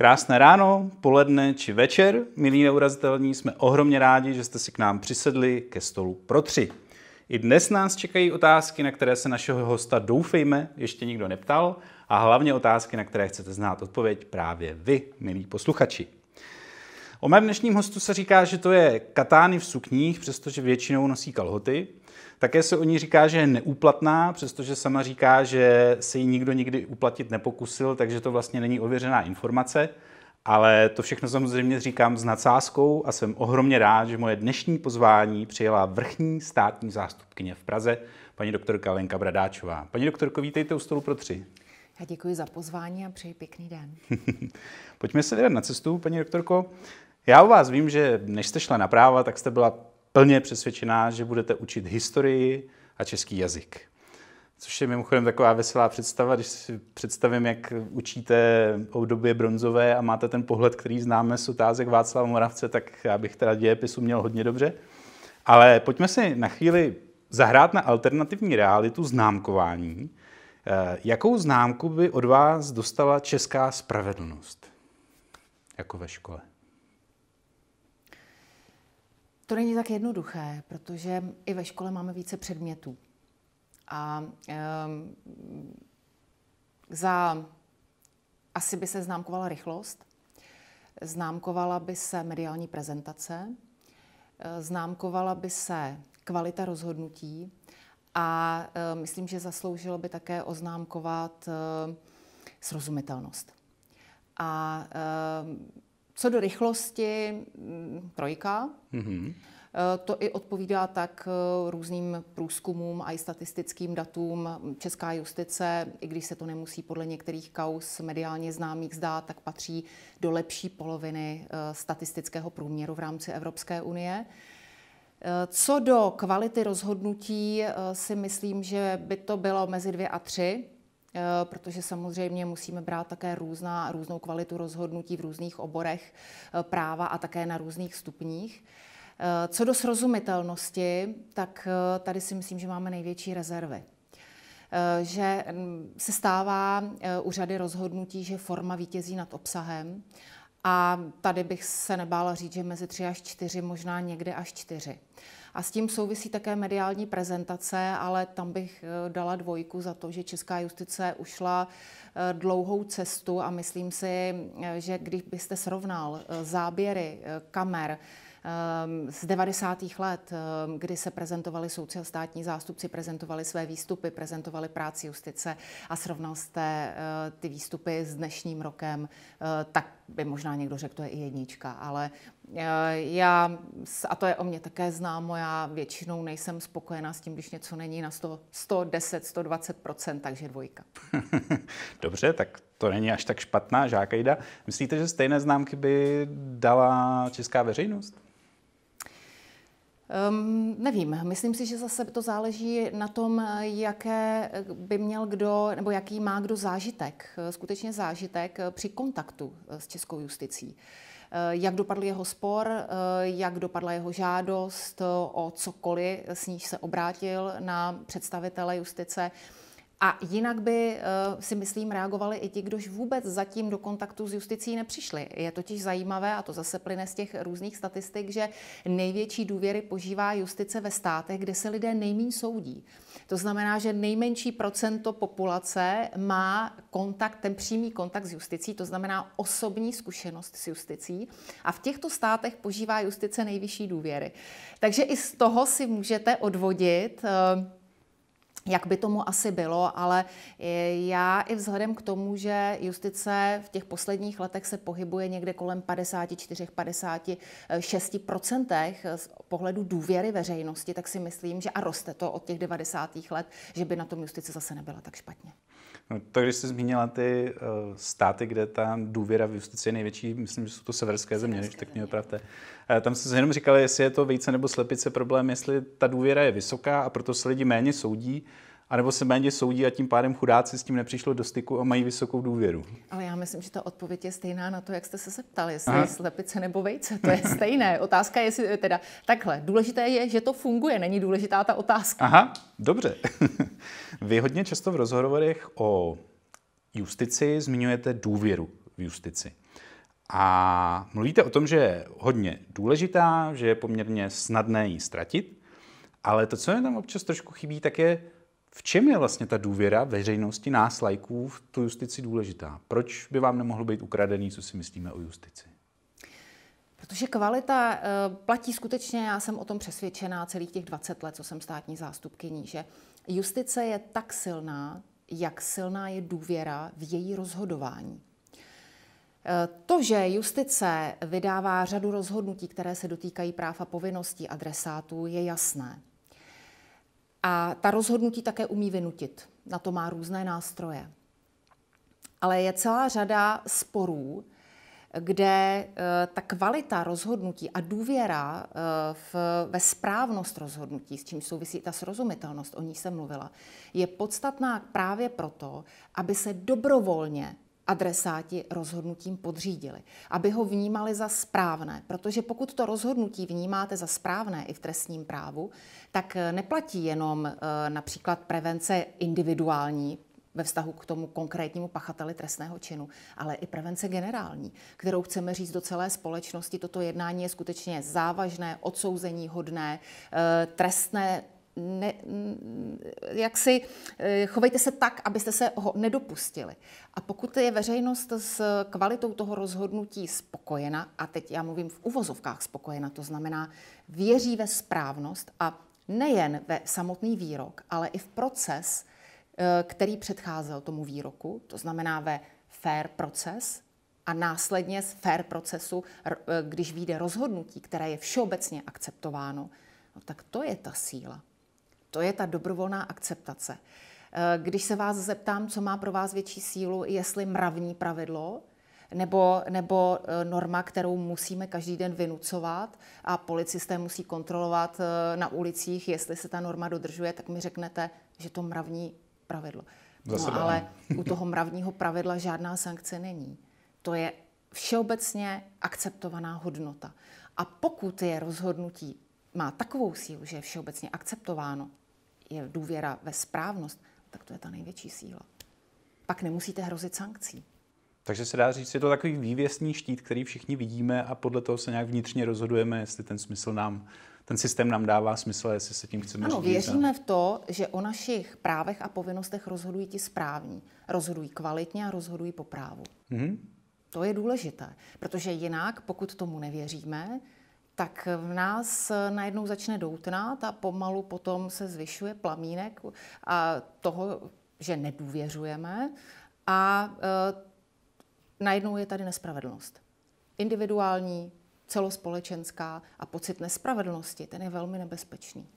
Krásné ráno, poledne či večer, milí neurazitelní, jsme ohromně rádi, že jste si k nám přisedli ke stolu pro tři. I dnes nás čekají otázky, na které se našeho hosta doufejme ještě nikdo neptal a hlavně otázky, na které chcete znát odpověď právě vy, milí posluchači. O mém dnešním hostu se říká, že to je katány v sukních, přestože většinou nosí kalhoty. Také se o ní říká, že je neúplatná, přestože sama říká, že se jí nikdo nikdy uplatit nepokusil, takže to vlastně není ověřená informace. Ale to všechno samozřejmě říkám s nadsázkou a jsem ohromně rád, že moje dnešní pozvání přijela vrchní státní zástupkyně v Praze, paní doktorka Lenka Bradáčová. Paní doktorko, vítejte u stolu pro tři. Já děkuji za pozvání a přeji pěkný den. Pojďme se vydat na cestu, paní doktorko. Já u vás vím, že než jste šla na práva, tak jste byla plně přesvědčená, že budete učit historii a český jazyk. Což je mimochodem taková veselá představa, když si představím, jak učíte o době bronzové a máte ten pohled, který známe z otázek Václava Moravce, tak já bych teda dějepisu měl hodně dobře. Ale pojďme si na chvíli zahrát na alternativní realitu známkování. Eh, jakou známku by od vás dostala česká spravedlnost? Jako ve škole. To není tak jednoduché, protože i ve škole máme více předmětů. A um, za asi by se známkovala rychlost, známkovala by se mediální prezentace, eh, známkovala by se kvalita rozhodnutí a uh, myslím, že zasloužilo by také oznámkovat uh, srozumitelnost. A uh, co do rychlosti, mm, trojka. Mm-hmm. To i odpovídá tak eh, různým průzkumům a i statistickým datům. Česká justice, i když se to nemusí podle některých kaus mediálně známých zdát, tak patří do lepší poloviny eh, statistického průměru v rámci Evropské unie. Co do kvality rozhodnutí si myslím, že by to bylo mezi dvě a tři. Eh, protože samozřejmě musíme brát také různá, různou kvalitu rozhodnutí v různých oborech eh, práva a také na různých stupních. Eh, co do srozumitelnosti, tak tady si myslím, že máme největší rezervy. Že mm, se stává u řady rozhodnutí, že forma vítězí nad obsahem a tady bych se nebála říct, že mezi tři až čtyři, možná někde až čtyři. A s tím souvisí také mediální prezentace, ale tam bych eh, dala dvojku za to, že česká justice ušla eh, dlouhou cestu a myslím si, eh, že když byste srovnal záběry kamer, z 90. let, ehm, kdy se prezentovali soudci a státní zástupci, prezentovali své výstupy, prezentovali práci justice a srovnal jste eh, ty výstupy s dnešním rokem, eh, tak by možná někdo řekl, to je i jednička, ale eh, já, a to je o mě také známo, já většinou nejsem spokojená s tím, když něco není na 100, 110, 120% takže dvojka. Dobře, tak to není až tak špatná žákejda. Myslíte, že stejné známky by dala česká veřejnost? Um, nevím, myslím si, že zase to záleží na tom, jaké by měl kdo, nebo jaký má kdo zážitek, skutečně zážitek při kontaktu s českou justicí. Jak dopadl jeho spor, jak dopadla jeho žádost o cokoliv, s níž se obrátil na představitele justice. A jinak by, eh, si myslím, reagovali i ti, kdož vůbec zatím do kontaktu s justicí nepřišli. Je totiž zajímavé, a to zase plyne z těch různých statistik, že největší důvěry požívá justice ve státech, kde se lidé nejméně soudí. To znamená, že nejmenší procento populace má kontakt, ten přímý kontakt s justicí, to znamená osobní zkušenost s justicí. A v těchto státech požívá justice nejvyšší důvěry. Takže i z toho si můžete odvodit, eh, jak by tomu asi bylo, ale já i vzhledem k tomu, že justice v těch posledních letech se pohybuje někde kolem 54-56% z pohledu důvěry veřejnosti, tak si myslím, že a roste to od těch 90. let, že by na tom justice zase nebyla tak špatně. No, to, když jsi zmínila ty uh, státy, kde ta důvěra v justici je největší, myslím, že jsou to severské země, když tak mě opravte. Uh, tam se jenom říkali, jestli je to vejce nebo slepice problém, jestli ta důvěra je vysoká a proto se lidi méně soudí, anebo se méně soudí a tím pádem chudáci s tím nepřišlo do styku a mají vysokou důvěru. Ale já myslím, že ta odpověď je stejná na to, jak jste se zeptali, jestli Aha. slepice nebo vejce. To je stejné. Otázka je, jestli teda takhle. Důležité je, že to funguje, není důležitá ta otázka. Aha, dobře. Vy hodně často v rozhovorech o justici zmiňujete důvěru v justici. A mluvíte o tom, že je hodně důležitá, že je poměrně snadné ji ztratit, ale to, co mi tam občas trošku chybí, tak je, v čem je vlastně ta důvěra veřejnosti, nás, lajků, v tu justici důležitá? Proč by vám nemohlo být ukradený, co si myslíme o justici? Protože kvalita eh, platí skutečně, já jsem o tom přesvědčená celých těch 20 let, co jsem státní zástupkyní, že justice je tak silná, jak silná je důvěra v její rozhodování. Eh, to, že justice vydává řadu rozhodnutí, které se dotýkají práv a povinností adresátů, je jasné. A ta rozhodnutí také umí vynutit. Na to má různé nástroje. Ale je celá řada sporů, kde eh, ta kvalita rozhodnutí a důvěra eh, v, ve správnost rozhodnutí, s čím souvisí ta srozumitelnost, o ní jsem mluvila, je podstatná právě proto, aby se dobrovolně adresáti rozhodnutím podřídili, aby ho vnímali za správné. Protože pokud to rozhodnutí vnímáte za správné i v trestním právu, tak eh, neplatí jenom například prevence individuální, ve vztahu k tomu konkrétnímu pachateli trestného činu, ale i prevence generální, kterou chceme říct do celé společnosti. Toto jednání je skutečně závažné, odsouzení hodné, eh, trestné ne, jak si eh, chovejte se tak, abyste se ho nedopustili. A pokud je veřejnost s kvalitou toho rozhodnutí spokojena, a teď já mluvím v uvozovkách spokojena, to znamená věří ve správnost a nejen ve samotný výrok, ale i v proces, Eh, který předcházel tomu výroku, to znamená ve fair proces a následně z fair procesu, eh, když vyjde rozhodnutí, které je všeobecně akceptováno, no tak to je ta síla. To je ta dobrovolná akceptace. Eh, když se vás zeptám, co má pro vás větší sílu, jestli mravní pravidlo, nebo, nebo norma, kterou musíme každý den vynucovat a policisté musí kontrolovat na ulicích, jestli se ta norma dodržuje, tak mi řeknete, že to mravní pravidlo. No, ale u toho mravního pravidla žádná sankce není. To je všeobecně akceptovaná hodnota. A pokud je rozhodnutí má takovou sílu, že je všeobecně akceptováno, je důvěra ve správnost, tak to je ta největší síla. Pak nemusíte hrozit sankcí. Takže se dá říct, je to takový vývěsný štít, který všichni vidíme a podle toho se nějak vnitřně rozhodujeme, jestli ten smysl nám ten systém nám dává smysl, jestli se tím chceme Ano, řídit. věříme v to, že o našich právech a povinnostech rozhodují ti správní. Rozhodují kvalitně a rozhodují po právu. Mm-hmm. To je důležité, protože jinak, pokud tomu nevěříme, tak v nás najednou začne doutnat a pomalu potom se zvyšuje plamínek a toho, že nedůvěřujeme a e, najednou je tady nespravedlnost. Individuální, celospolečenská a pocit nespravedlnosti, ten je velmi nebezpečný.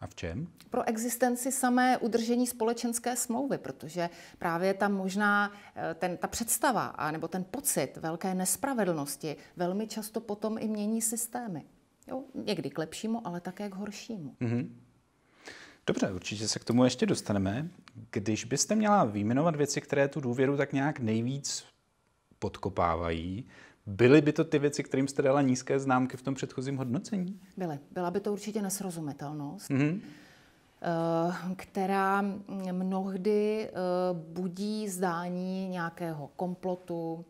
A v čem? Pro existenci samé udržení společenské smlouvy, protože právě tam možná eh, ten, ta představa a nebo ten pocit velké nespravedlnosti velmi často potom i mění systémy. Jo, někdy k lepšímu, ale také k horšímu. Mm-hmm. Dobře, určitě se k tomu ještě dostaneme. Když byste měla výjmenovat věci, které tu důvěru tak nějak nejvíc podkopávají, Byly by to ty věci, kterým jste dala nízké známky v tom předchozím hodnocení? Byly. Byla by to určitě nesrozumitelnost, mm-hmm. která mnohdy eh, budí zdání nějakého komplotu,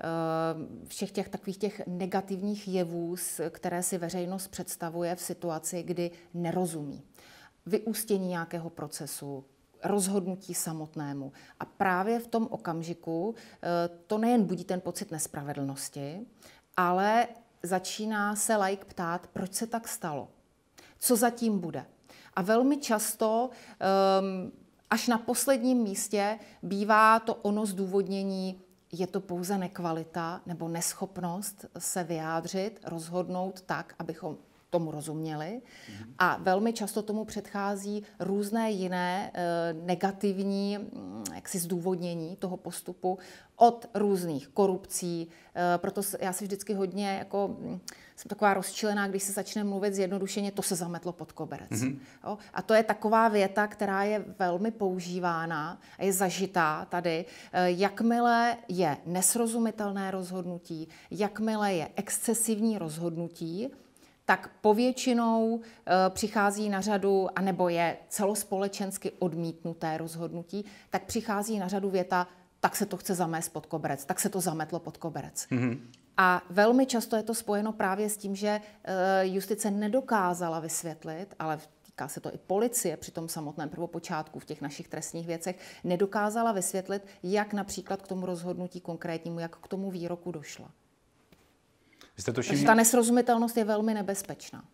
eh, všech těch takových těch negativních jevů, které si veřejnost představuje v situaci, kdy nerozumí. Vyústění nějakého procesu, rozhodnutí samotnému. A právě v tom okamžiku eh, to nejen budí ten pocit nespravedlnosti, ale začíná se like ptát, proč se tak stalo, co zatím bude. A velmi často ehm, až na posledním místě bývá to ono zdůvodnění, je to pouze nekvalita nebo neschopnost se vyjádřit, rozhodnout tak, abychom tomu rozuměli. A velmi často tomu předchází různé jiné e, negativní mm, jaksi zdůvodnění toho postupu od různých korupcí. E, proto já si vždycky hodně jako mm, jsem taková rozčilená, když se začne mluvit zjednodušeně, to se zametlo pod koberec. Mm-hmm. Jo? A to je taková věta, která je velmi používána a je zažitá tady. E, jakmile je nesrozumitelné rozhodnutí, jakmile je excesivní rozhodnutí, tak povětšinou e, přichází na řadu, anebo je celospolečensky odmítnuté rozhodnutí, tak přichází na řadu věta, tak se to chce zamést pod koberec, tak se to zametlo pod koberec. Mm-hmm. A velmi často je to spojeno právě s tím, že eh, justice nedokázala vysvětlit, ale týká se to i policie při tom samotném prvopočátku v těch našich trestních věcech, nedokázala vysvětlit, jak například k tomu rozhodnutí konkrétnímu, jak k tomu výroku došla. Vy jste tuším... Takže ta nesrozumitelnost je velmi nebezpečná.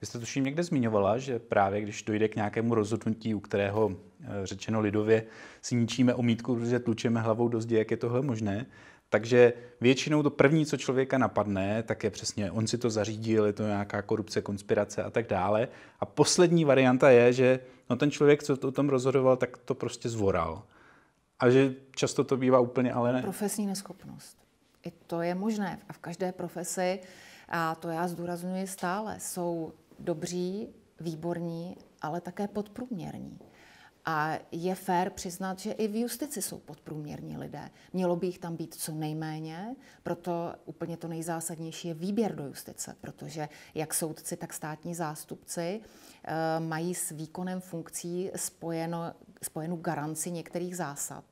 Vy jste tuším někde zmiňovala, že právě když dojde k nějakému rozhodnutí, u kterého eh, řečeno lidově si ničíme omítku, protože tlučeme hlavou do zdi, jak je tohle možné, takže většinou to první, co člověka napadne, tak je přesně, on si to zařídil, je to nějaká korupce, konspirace a tak dále. A poslední varianta je, že no ten člověk, co to o tom rozhodoval, tak to prostě zvoral. A že často to bývá úplně ale ne. Profesní neschopnost. I to je možné. A v každé profesi, a to já zdůraznuju stále, jsou dobří, výborní, ale také podprůměrní. A je fér přiznat, že i v justici jsou podprůměrní lidé. Mělo by jich tam být co nejméně, proto úplně to nejzásadnější je výběr do justice, protože jak soudci, tak státní zástupci e, mají s výkonem funkcí spojeno, spojenou garanci některých zásad.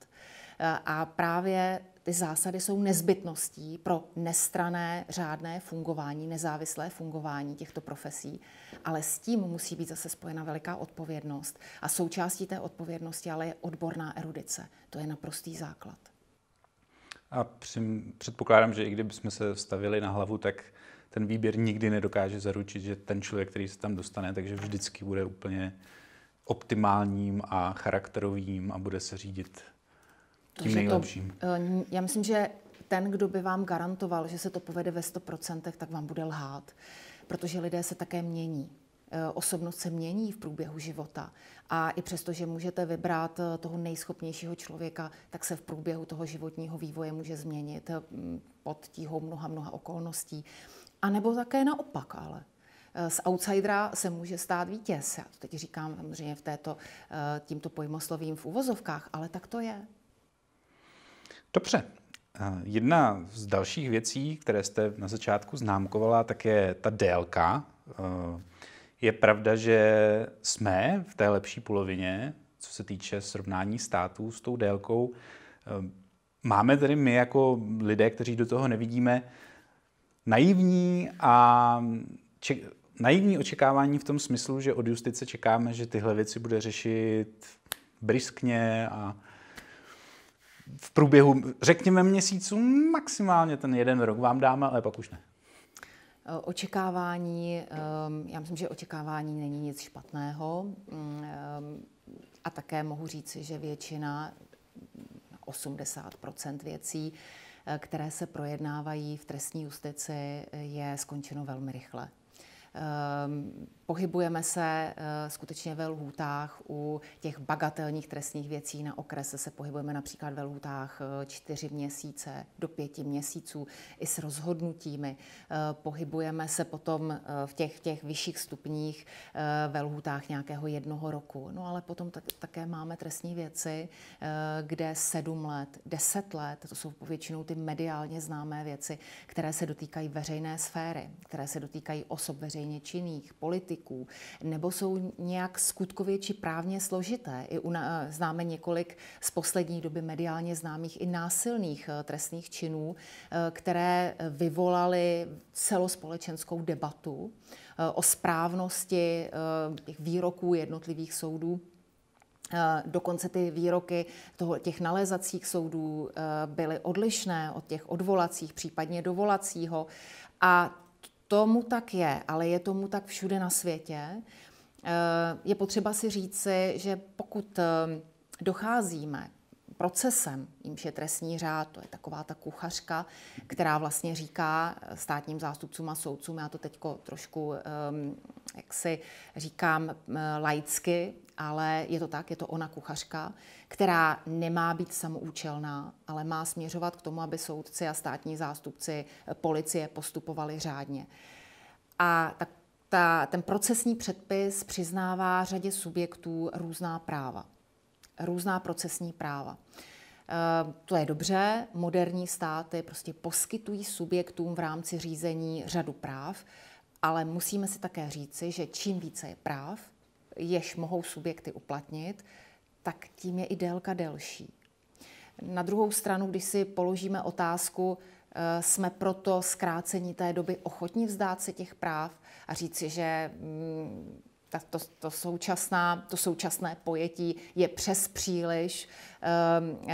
E, a právě ty zásady jsou nezbytností pro nestrané, řádné fungování, nezávislé fungování těchto profesí, ale s tím musí být zase spojena veliká odpovědnost. A součástí té odpovědnosti ale je odborná erudice. To je naprostý základ. A předpokládám, že i kdybychom se stavili na hlavu, tak ten výběr nikdy nedokáže zaručit, že ten člověk, který se tam dostane, takže vždycky bude úplně optimálním a charakterovým a bude se řídit tím nejlepším. To, eh, já myslím, že ten, kdo by vám garantoval, že se to povede ve 100%, tak vám bude lhát. Protože lidé se také mění. Eh, osobnost se mění v průběhu života. A i přesto, že můžete vybrat eh, toho nejschopnějšího člověka, tak se v průběhu toho životního vývoje může změnit pod tíhou mnoha, mnoha okolností. A nebo také naopak, ale. Z outsidera se může stát vítěz. Já to teď říkám samozřejmě v této, tímto pojmoslovím v uvozovkách, ale tak to je. Dobře. Jedna z dalších věcí, které jste na začátku známkovala, tak je ta délka. Je pravda, že jsme v té lepší polovině, co se týče srovnání států s tou délkou. Máme tedy my jako lidé, kteří do toho nevidíme, naivní a ček, naivní očekávání v tom smyslu, že od justice čekáme, že tyhle věci bude řešit briskně a v průběhu, řekněme, měsíců, maximálně ten jeden rok vám dáme, ale pak už ne. Očekávání, ehm, já myslím, že očekávání není nic špatného mm, ehm, a také mohu říci, že většina, 80% věcí, eh, které se projednávají v trestní justici, je skončeno velmi rychle. Ehm, pohybujeme se eh, skutečně ve lhůtách u těch bagatelních trestních věcí na okrese se pohybujeme například ve lhůtách eh, čtyři měsíce do pěti měsíců i s rozhodnutími. Eh, pohybujeme se potom v těch, těch vyšších stupních ve lhůtách nějakého jednoho roku. No ale potom tak, také máme trestní věci, kde sedm let, deset let, to jsou povětšinou ty mediálně známé věci, které se dotýkají veřejné sféry, které se dotýkají osob veřejně činných, politiků, nebo jsou nějak skutkově či právně složité. I u, známe několik z poslední doby mediálně známých i násilných eh, trestných činů, eh, které vyvolaly celospolečenskou debatu eh, o správnosti těch výroků jednotlivých soudů. Dokonce ty výroky toho, těch nalézacích soudů byly odlišné od těch odvolacích, případně dovolacího. A Tomu tak je, ale je tomu tak všude na světě. Eh, je potřeba si říci, že pokud eh, docházíme procesem, jímž je trestní řád, to je taková ta kuchařka, která vlastně říká státním zástupcům a soudcům, já to teď trošku, ehm, jak si říkám, eh, laicky, ale je to tak, je to ona kuchařka, která nemá být samoučelná, ale má směřovat k tomu, aby soudci a státní zástupci policie postupovali řádně. A tak ta, ten procesní předpis přiznává řadě subjektů různá práva, různá procesní práva. E, to je dobře, moderní státy prostě poskytují subjektům v rámci řízení řadu práv, ale musíme si také říci, že čím více je práv, jež mohou subjekty uplatnit, tak tím je i délka delší. Na druhou stranu, když si položíme otázku, jsme proto zkrácení té doby ochotní vzdát se těch práv a říci, že mm, ta, to, to, současná, to současné pojetí je přes příliš um,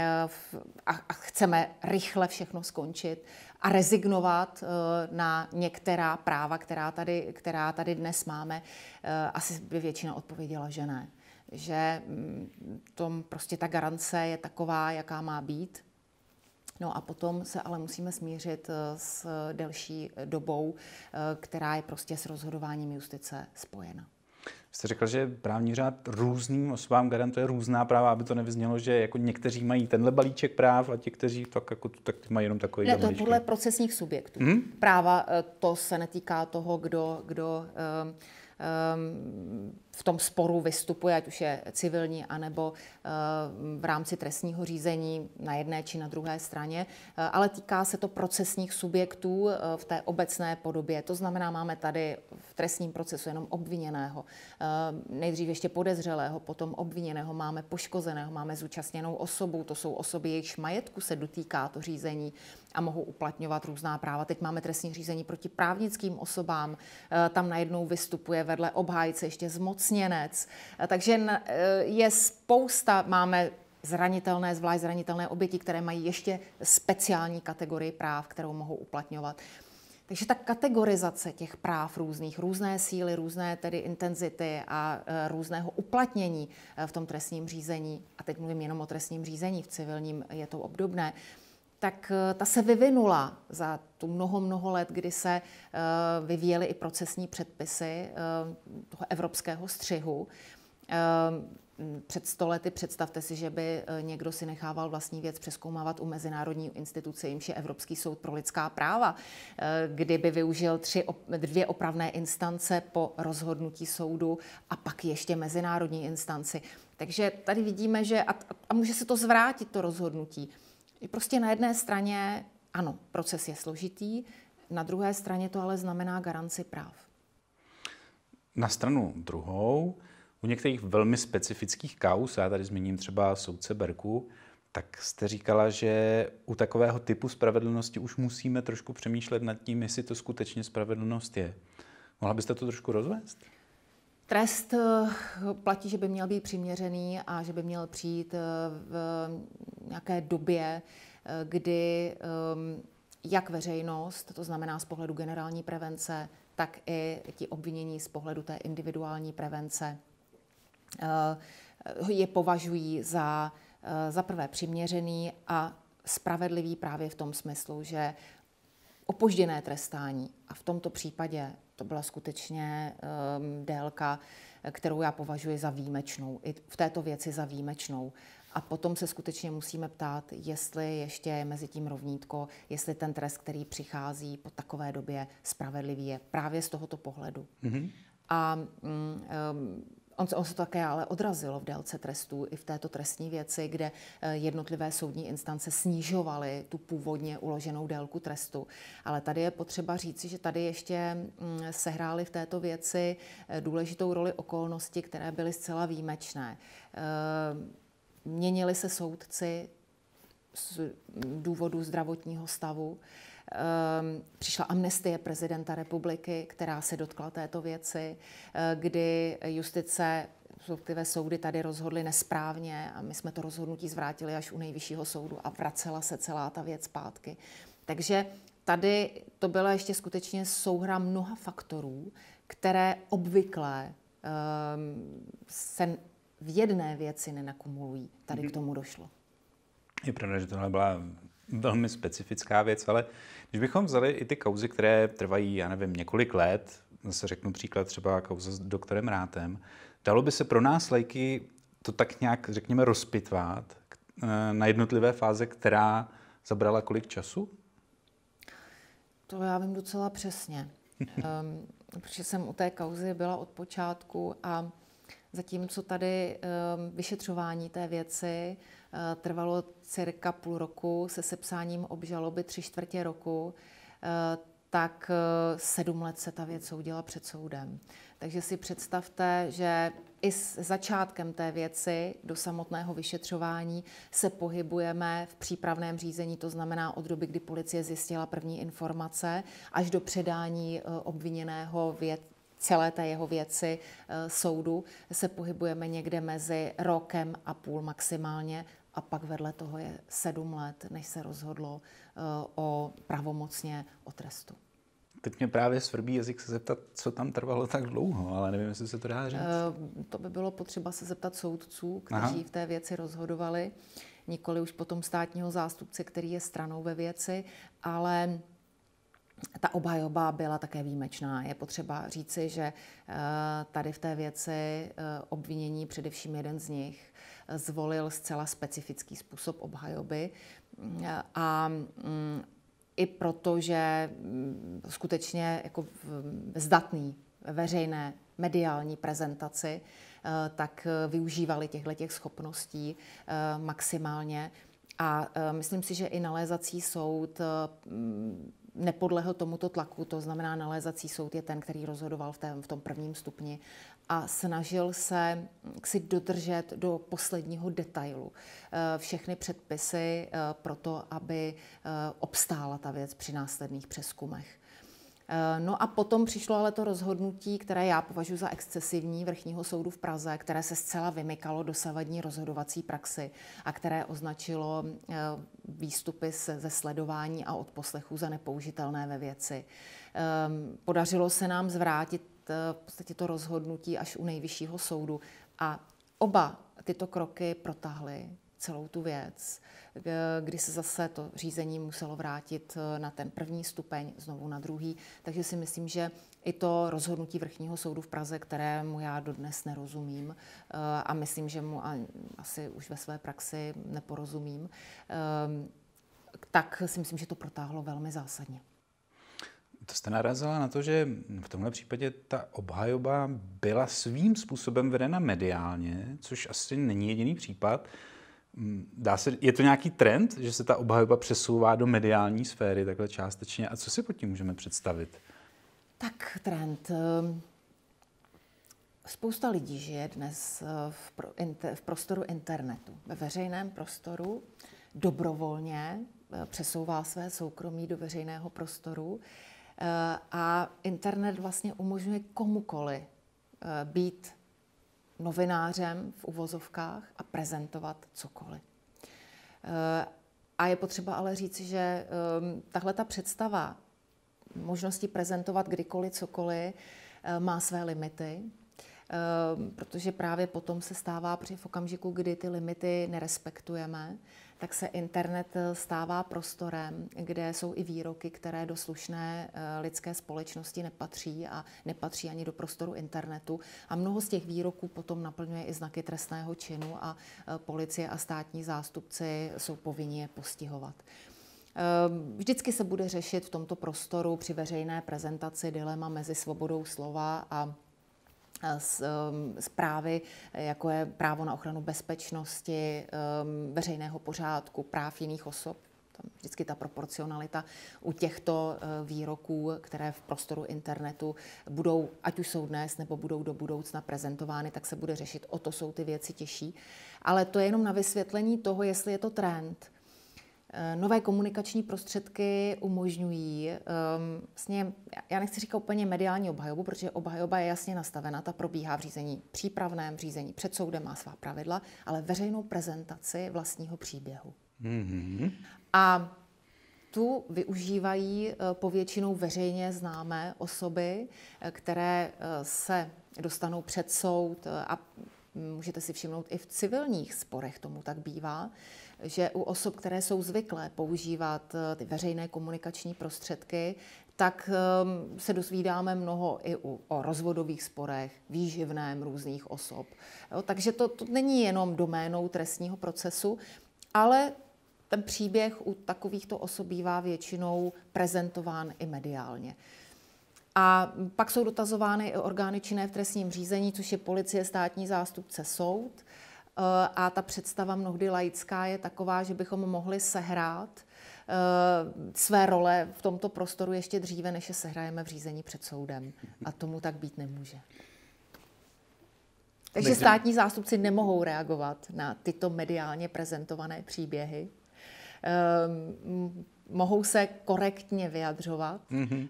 a, a chceme rychle všechno skončit a rezignovat uh, na některá práva, která tady, která tady dnes máme. Uh, asi by většina odpověděla, že ne. Že um, tom prostě ta garance je taková, jaká má být. No a potom se ale musíme smířit s delší dobou, která je prostě s rozhodováním justice spojena. Jste řekl, že právní řád různým osobám garantuje různá práva, aby to nevyznělo, že jako někteří mají tenhle balíček práv a ti, kteří tak, jako, tak mají jenom takový Ne, to je podle procesních subjektů. Hmm? Práva eh, to se netýká toho, kdo, kdo um, um, v tom sporu vystupuje, ať už je civilní, anebo eh, v rámci trestního řízení na jedné či na druhé straně, eh, ale týká se to procesních subjektů eh, v té obecné podobě. To znamená, máme tady v trestním procesu jenom obviněného, nejdřív ještě podezřelého, potom obviněného, máme poškozeného, máme zúčastněnou osobu, to jsou osoby, jejichž majetku se dotýká to řízení a mohou uplatňovat různá práva. Teď máme trestní řízení proti právnickým osobám, tam najednou vystupuje vedle obhájce ještě zmoc zmocněnec. Takže e, je spousta, máme zranitelné, zvlášť zranitelné oběti, které mají ještě speciální kategorii práv, kterou mohou uplatňovat. Takže ta kategorizace těch práv různých, různé síly, různé tedy intenzity a e, různého uplatnění e, v tom trestním řízení, a teď mluvím jenom o trestním řízení, v civilním je to obdobné, tak eh, ta se vyvinula za tu mnoho, mnoho let, kdy se eh, vyvíjely i procesní předpisy eh, toho evropského střihu. Před sto lety představte si, že by někdo si nechával vlastní věc přeskoumávat u mezinárodní instituce, jimž je Evropský soud pro lidská práva, kdyby využil tři, dvě opravné instance po rozhodnutí soudu a pak ještě mezinárodní instanci. Takže tady vidíme, že a, a může se to zvrátit, to rozhodnutí. Prostě na jedné straně, ano, proces je složitý, na druhé straně to ale znamená garanci práv. Na stranu druhou, u některých velmi specifických kaus, já tady zmíním třeba soudce Berku, tak jste říkala, že u takového typu spravedlnosti už musíme trošku přemýšlet nad tím, jestli to skutečně spravedlnost je. Mohla byste to trošku rozvést? Trest eh, platí, že by měl být přiměřený a že by měl přijít eh, v nějaké době, eh, kdy jak veřejnost, to znamená z pohledu generální prevence, tak i ti obvinění z pohledu té individuální prevence, je považují za za prvé přiměřený a spravedlivý právě v tom smyslu, že opožděné trestání a v tomto případě to byla skutečně um, délka, kterou já považuji za výjimečnou, i v této věci za výjimečnou. A potom se skutečně musíme ptát, jestli ještě je mezi tím rovnítko, jestli ten trest, který přichází po takové době, spravedlivý je právě z tohoto pohledu. Mm-hmm. A um, On se, on se to také ale odrazilo v délce trestů i v této trestní věci, kde eh, jednotlivé soudní instance snižovaly tu původně uloženou délku trestu. Ale tady je potřeba říci, že tady ještě mm, sehrály v této věci eh, důležitou roli okolnosti, které byly zcela výjimečné. Eh, měnili se soudci z důvodu zdravotního stavu. Ehm, přišla amnestie prezidenta republiky, která se dotkla této věci, eh, kdy justice respektive soudy tady rozhodly nesprávně a my jsme to rozhodnutí zvrátili až u nejvyššího soudu a vracela se celá ta věc zpátky. Takže tady to byla ještě skutečně souhra mnoha faktorů, které obvykle um, se v jedné věci nenakumulují. Tady k mhm. tomu došlo. Je pravda, že tohle byla velmi specifická věc, ale když bychom vzali i ty kauzy, které trvají, já nevím, několik let, zase řeknu příklad třeba kauza s doktorem Rátem, dalo by se pro nás lajky to tak nějak, řekněme, rozpitvat eh, na jednotlivé fáze, která zabrala kolik času? To já vím docela přesně, um, protože jsem u té kauzy byla od počátku a zatímco tady um, vyšetřování té věci trvalo cirka půl roku se sepsáním obžaloby tři čtvrtě roku. Eh, tak eh, sedm let se ta věc soudila před soudem. Takže si představte, že i s začátkem té věci do samotného vyšetřování se pohybujeme v přípravném řízení, to znamená od doby, kdy policie zjistila první informace, až do předání eh, obviněného věc, celé té jeho věci eh, soudu, se pohybujeme někde mezi rokem a půl maximálně a pak vedle toho je sedm let, než se rozhodlo o pravomocně o trestu. Teď mě právě svrbí jazyk se zeptat, co tam trvalo tak dlouho, ale nevím, jestli se to dá říct. Uh, to by bylo potřeba se zeptat soudců, kteří Aha. v té věci rozhodovali, nikoli už potom státního zástupce, který je stranou ve věci, ale ta obhajoba byla také výjimečná. Je potřeba říci, že uh, tady v té věci uh, obvinění, především jeden z nich, zvolil zcela specifický způsob obhajoby a mm, i proto, že mm, skutečně jako zdatný veřejné mediální prezentaci, eh, tak eh, využívali těchto těch schopností eh, maximálně. A myslím si, že i nalézací soud nepodlehl tomuto tlaku, to znamená nalézací soud je ten, který rozhodoval v, v tom prvním stupni a snažil se si dodržet do posledního detailu eh, všechny předpisy eh, pro to, aby eh, obstála ta věc při následných přeskumech. No a potom přišlo ale to rozhodnutí, které já považuji za excesivní vrchního soudu v Praze, které se zcela vymykalo dosavadní rozhodovací praxi a které označilo výstupy ze sledování a odposlechu za nepoužitelné ve věci. Podařilo se nám zvrátit v podstatě to rozhodnutí až u nejvyššího soudu. A oba tyto kroky protáhly celou tu věc, kdy se zase to řízení muselo vrátit eh, na ten první stupeň, znovu na druhý. Takže si myslím, že i to rozhodnutí vrchního soudu v Praze, kterému já dodnes nerozumím eh, a myslím, že mu asi už ve své praxi neporozumím, tak si myslím, že to protáhlo velmi zásadně. To jste narazila na to, že v tomhle případě ta obhajoba byla svým způsobem vedena mediálně, což asi není jediný případ. Dá se, je to nějaký trend, že se ta obhajoba přesouvá do mediální sféry takhle částečně? A co si pod tím můžeme představit? Tak trend. Ehm, spousta lidí žije dnes eh, v, pro, inter, v prostoru internetu, ve veřejném prostoru, dobrovolně eh, přesouvá své soukromí do veřejného prostoru. Eh, a internet vlastně umožňuje komukoli eh, být novinářem v uvozovkách a prezentovat cokoliv. Eh, a je potřeba ale říci, že tahle ta představa možnosti prezentovat kdykoliv cokoliv má své limity, protože právě potom se stává, protože v okamžiku, kdy ty limity nerespektujeme, tak se internet eh, stává prostorem, kde jsou i výroky, které do slušné eh, lidské společnosti nepatří a nepatří ani do prostoru internetu. A mnoho z těch výroků potom naplňuje i znaky trestného činu a eh, policie a státní zástupci jsou povinni je postihovat. Vždycky se bude řešit v tomto prostoru při veřejné prezentaci dilema mezi svobodou slova a zprávy, um, jako je právo na ochranu bezpečnosti, um, veřejného pořádku, práv jiných osob. Tam vždycky ta proporcionalita u těchto uh, výroků, které v prostoru internetu budou, ať už jsou dnes nebo budou do budoucna prezentovány, tak se bude řešit. O to jsou ty věci těžší. Ale to je jenom na vysvětlení toho, jestli je to trend nové komunikační prostředky umožňují, um, vlastně, já nechci říkat úplně mediální obhajobu, protože obhajoba je jasně nastavena, ta probíhá v řízení přípravném, v řízení před soudem, má svá pravidla, ale veřejnou prezentaci vlastního příběhu. Mm-hmm. A tu využívají eh, povětšinou veřejně známé osoby, eh, které se dostanou před soud a můžete si všimnout i v civilních sporech tomu tak bývá, že u osob, které jsou zvyklé používat eh, ty veřejné komunikační prostředky, tak ehm, se dozvídáme mnoho i u, o rozvodových sporech, výživném různých osob. Jo, takže to, to není jenom doménou trestního procesu, ale ten příběh u takovýchto osob bývá většinou prezentován i mediálně. A pak jsou dotazovány i orgány činné v trestním řízení, což je policie, státní zástupce, soud. A ta představa mnohdy laická je taková, že bychom mohli sehrát své role v tomto prostoru ještě dříve, než je sehrajeme v řízení před soudem. A tomu tak být nemůže. Takže státní zástupci nemohou reagovat na tyto mediálně prezentované příběhy. Mohou se korektně vyjadřovat mm-hmm.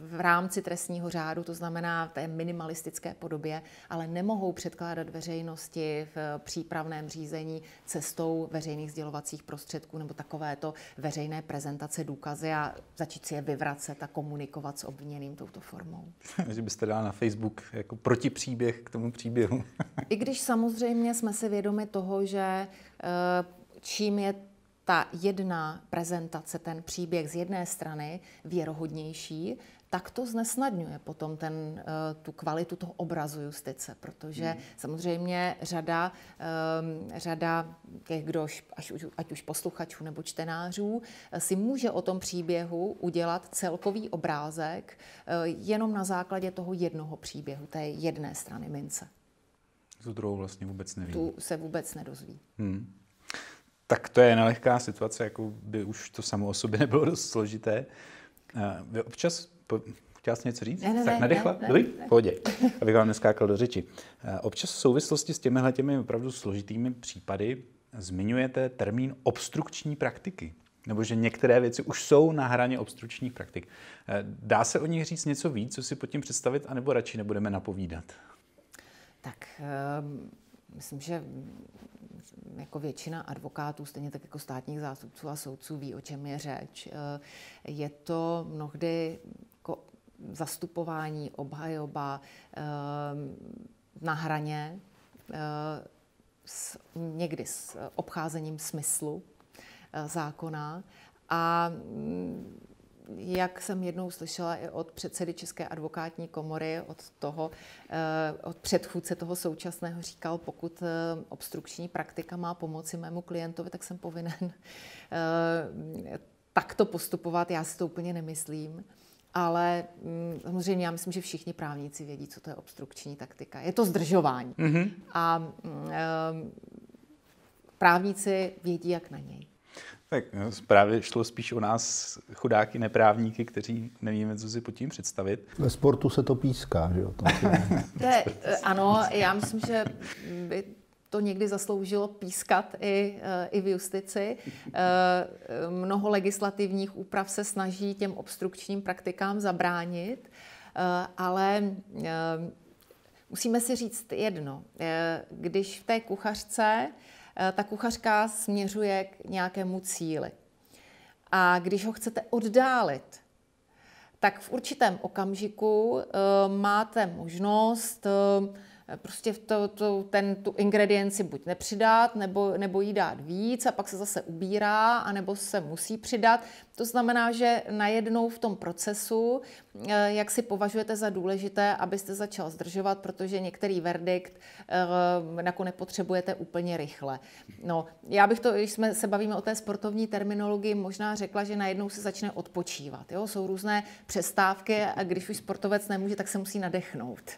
v rámci trestního řádu, to znamená v té minimalistické podobě, ale nemohou předkládat veřejnosti v přípravném řízení cestou veřejných sdělovacích prostředků nebo takovéto veřejné prezentace důkazy a začít si je vyvracet a komunikovat s obviněným touto formou. Že byste dala na Facebook jako protipříběh k tomu příběhu. I když samozřejmě jsme si vědomi toho, že eh, čím je ta jedna prezentace, ten příběh z jedné strany věrohodnější, tak to znesnadňuje potom ten, eh, tu kvalitu toho obrazu justice, protože hmm. samozřejmě řada, um, řada těch, kdo, až, ať už posluchačů nebo čtenářů, eh, si může o tom příběhu udělat celkový obrázek jenom na základě toho jednoho příběhu, té jedné strany mince. Tu druhou vlastně vůbec neví. Tu se vůbec nedozví. Hmm tak to je nelehká situace, jako by už to samo o sobě nebylo dost složité. Vy občas, po, chtěla jsi něco říct? Ne, ne, tak nadechla? Ne, ne, Dobrý? Ne. Pohodě, abych vám neskákal do řeči. Občas v souvislosti s těmihle těmi opravdu složitými případy zmiňujete termín obstrukční praktiky. Nebo že některé věci už jsou na hraně obstrukčních praktik. Dá se o nich říct něco víc, co si pod tím představit, anebo radši nebudeme napovídat? Tak um, myslím, že jako většina advokátů, stejně tak jako státních zástupců a soudců ví, o čem je řeč. Eh, je to mnohdy jako zastupování, obhajoba eh, na hraně, eh, někdy s obcházením smyslu zákona a mm, jak jsem jednou slyšela i od předsedy České advokátní komory, od toho, eh, od předchůdce toho současného říkal, pokud eh, obstrukční praktika má pomoci mému klientovi, tak jsem povinen eh, takto postupovat. Já si to úplně nemyslím. Ale mm, samozřejmě já myslím, že všichni právníci vědí, co to je obstrukční taktika. Je to zdržování. Mm-hmm. A mm, právníci vědí, jak na něj. Tak no, právě šlo spíš o nás chudáky, neprávníky, kteří nevíme, co si pod tím představit. Ve sportu se to píská, že jo? to je, eh, ano, já myslím, že by to někdy zasloužilo pískat i, eh, i v justici. Eh, mnoho legislativních úprav se snaží těm obstrukčním praktikám zabránit, ale musíme si říct jedno. Když v té kuchařce ta kuchařka směřuje k nějakému cíli. A když ho chcete oddálit, tak v určitém okamžiku eh, máte možnost eh, prostě to, to, ten, tu ingredienci buď nepřidat, nebo, nebo jí dát víc a pak se zase ubírá, anebo se musí přidat. To znamená, že najednou v tom procesu, eh, jak si považujete za důležité, abyste začal zdržovat, protože některý verdikt eh, nakonec potřebujete úplně rychle. No, já bych to, když jsme se bavíme o té sportovní terminologii, možná řekla, že najednou se začne odpočívat. Jo? Jsou různé přestávky a když už sportovec nemůže, tak se musí nadechnout.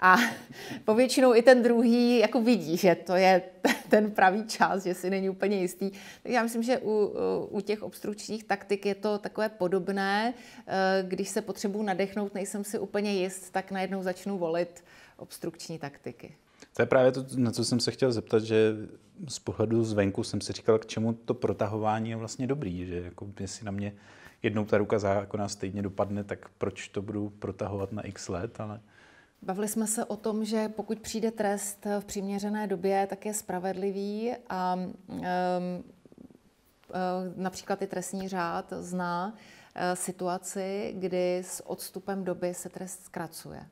A povětšinou i ten druhý jako vidí, že to je ten pravý čas, že si není úplně jistý. Tak já myslím, že u, u těch obstrukčních taktik je to takové podobné. Eh, když se potřebuji nadechnout, nejsem si úplně jist, tak najednou začnu volit obstrukční taktiky. To je právě to, na co jsem se chtěl zeptat, že z pohledu zvenku jsem si říkal, k čemu to protahování je vlastně dobrý, že jako jestli na mě jednou ta ruka zákona stejně dopadne, tak proč to budu protahovat na x let, ale Bavili jsme se o tom, že pokud přijde trest v přiměřené době, tak je spravedlivý a um, například i trestní řád zná uh, situaci, kdy s odstupem doby se trest zkracuje.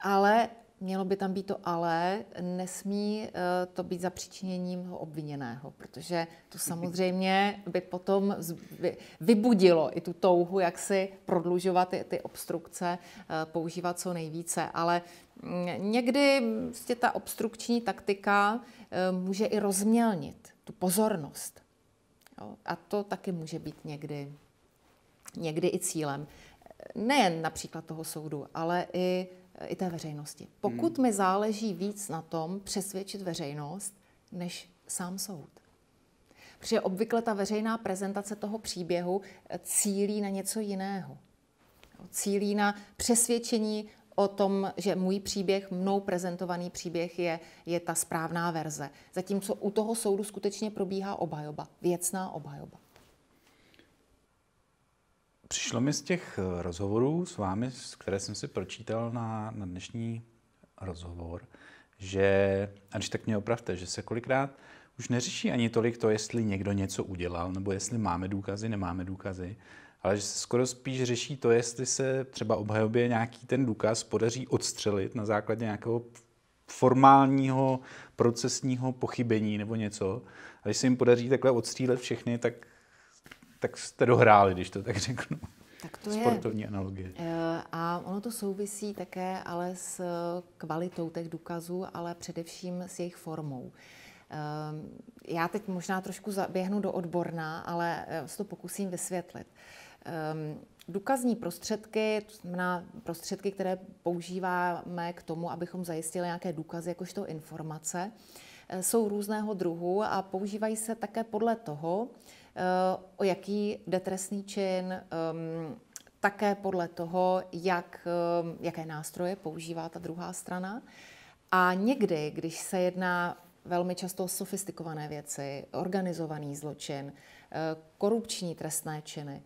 Ale Mělo by tam být to ale, nesmí eh, to být zapříčiněním toho obviněného, protože to samozřejmě by potom vybudilo i tu touhu, jak si prodlužovat ty, ty obstrukce, eh, používat co nejvíce. Ale mm, někdy vlastně ta obstrukční taktika eh, může i rozmělnit tu pozornost. A to taky může být někdy, někdy i cílem. Nejen například toho soudu, ale i i té veřejnosti. Pokud mi záleží víc na tom přesvědčit veřejnost, než sám soud. Protože obvykle ta veřejná prezentace toho příběhu cílí na něco jiného. Cílí na přesvědčení o tom, že můj příběh, mnou prezentovaný příběh je, je ta správná verze. Zatímco u toho soudu skutečně probíhá obhajoba, věcná obhajoba. Přišlo mi z těch eh, rozhovorů s vámi, které jsem si pročítal na, na dnešní rozhovor, že, a když tak mě opravte, že se kolikrát už neřeší ani tolik to, jestli někdo něco udělal, nebo jestli máme důkazy, nemáme důkazy, ale že se skoro spíš řeší to, jestli se třeba obhajobě nějaký ten důkaz podaří odstřelit na základě nějakého formálního procesního pochybení nebo něco. A když se jim podaří takhle odstřílet všechny, tak, tak jste dohráli, když to tak řeknu. Tak to Sportovní je. analogie. Eh, a ono to souvisí také ale s kvalitou těch důkazů, ale především s jejich formou. Ehm, já teď možná trošku zaběhnu do odborná, ale eh, to pokusím vysvětlit. Důkazní prostředky, to znamená prostředky, které používáme k tomu, abychom zajistili nějaké důkazy, jakožto informace, eh, jsou různého druhu a používají se také podle toho, eh, o jaký detrestný čin, ehm, také podle toho, jak, jaké nástroje používá ta druhá strana. A někdy, když se jedná velmi často sofistikované věci, organizovaný zločin, eh, korupční trestné činy,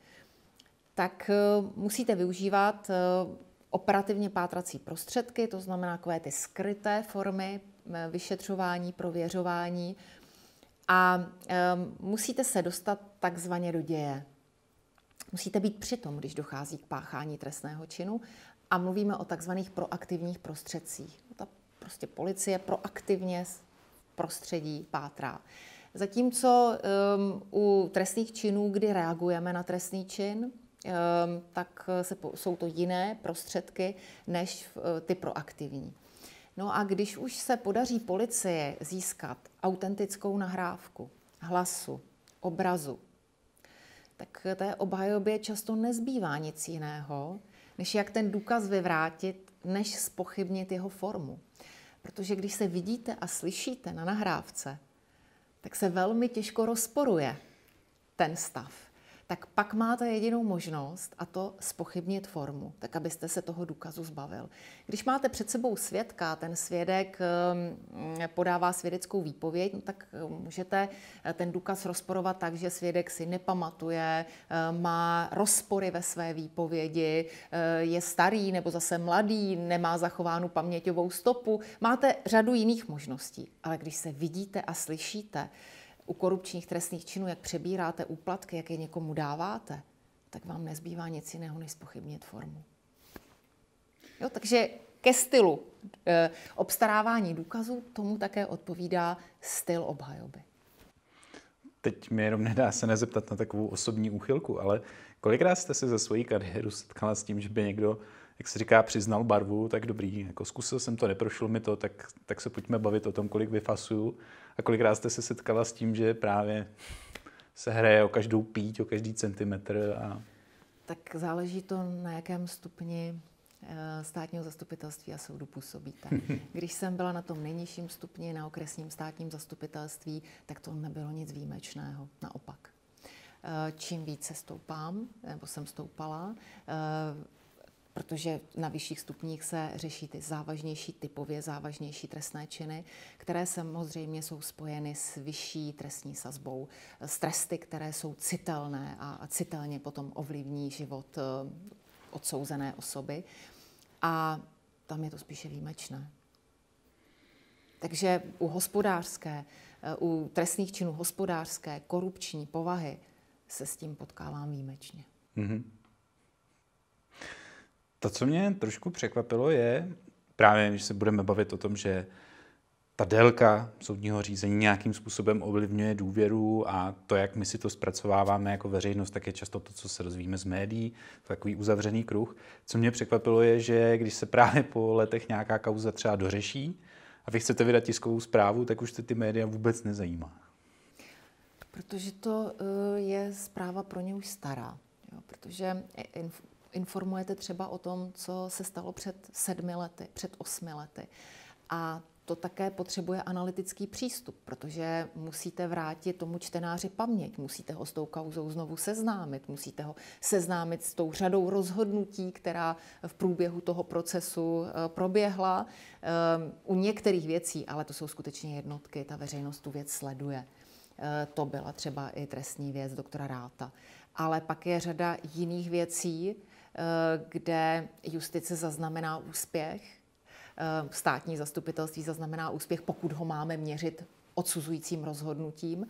tak eh, musíte využívat eh, operativně pátrací prostředky, to znamená takové ty skryté formy vyšetřování, prověřování a musíte se dostat takzvaně do děje. Musíte být přitom, když dochází k páchání trestného činu a mluvíme o takzvaných proaktivních prostředcích. Ta prostě policie proaktivně prostředí pátrá. Zatímco um, u trestných činů, kdy reagujeme na trestný čin, um, tak se, jsou to jiné prostředky než uh, ty proaktivní. No a když už se podaří policie získat autentickou nahrávku hlasu, obrazu, tak té obhajobě často nezbývá nic jiného, než jak ten důkaz vyvrátit, než spochybnit jeho formu. Protože když se vidíte a slyšíte na nahrávce, tak se velmi těžko rozporuje ten stav tak pak máte jedinou možnost a to spochybnit formu, tak abyste se toho důkazu zbavil. Když máte před sebou svědka, ten svědek ehm, podává svědeckou výpověď, no tak eh, můžete eh, ten důkaz rozporovat tak, že svědek si nepamatuje, eh, má rozpory ve své výpovědi, je starý nebo zase mladý, nemá zachovánu paměťovou stopu. Máte řadu jiných možností, ale když se vidíte a slyšíte, u korupčních trestných činů, jak přebíráte úplatky, jak je někomu dáváte, tak vám nezbývá nic jiného, než spochybnit formu. Jo, takže ke stylu e, obstarávání důkazů tomu také odpovídá styl obhajoby. Teď mi jenom nedá se nezeptat na takovou osobní úchylku, ale kolikrát jste se za svoji kariéru setkala s tím, že by někdo jak se říká, přiznal barvu, tak dobrý, jako zkusil jsem to, neprošlo mi to, tak, tak se pojďme bavit o tom, kolik vyfasuju. A kolikrát jste se setkala s tím, že právě se hraje o každou píť, o každý centimetr a... Tak záleží to, na jakém stupni eh, státního zastupitelství a soudu působíte. Když jsem byla na tom nejnižším stupni, na okresním státním zastupitelství, tak to nebylo nic výjimečného, naopak. Eh, čím více stoupám, nebo jsem stoupala, eh, protože na vyšších stupních se řeší ty závažnější, typově závažnější trestné činy, které samozřejmě jsou spojeny s vyšší trestní sazbou, s tresty, které jsou citelné a citelně potom ovlivní život eh, odsouzené osoby. A tam je to spíše výjimečné. Takže u hospodářské, eh, u trestných činů hospodářské, korupční povahy se s tím potkávám výjimečně. Mm-hmm. To, co mě trošku překvapilo, je právě, když se budeme bavit o tom, že ta délka soudního řízení nějakým způsobem ovlivňuje důvěru a to, jak my si to zpracováváme jako veřejnost, tak je často to, co se rozvíjíme z médií, takový uzavřený kruh. Co mě překvapilo je, že když se právě po letech nějaká kauza třeba dořeší a vy chcete vydat tiskovou zprávu, tak už se ty média vůbec nezajímá. Protože to eh, je zpráva pro ně už stará. Jo, protože informujete třeba o tom, co se stalo před sedmi lety, před osmi lety. A to také potřebuje analytický přístup, protože musíte vrátit tomu čtenáři paměť, musíte ho s tou kauzou znovu seznámit, musíte ho seznámit s tou řadou rozhodnutí, která v průběhu toho procesu eh, proběhla. Eh, u některých věcí, ale to jsou skutečně jednotky, ta veřejnost tu věc sleduje. Eh, to byla třeba i trestní věc doktora Ráta. Ale pak je řada jiných věcí, kde justice zaznamená úspěch, Eh, státní zastupitelství zaznamená úspěch, pokud ho máme měřit odsuzujícím rozhodnutím.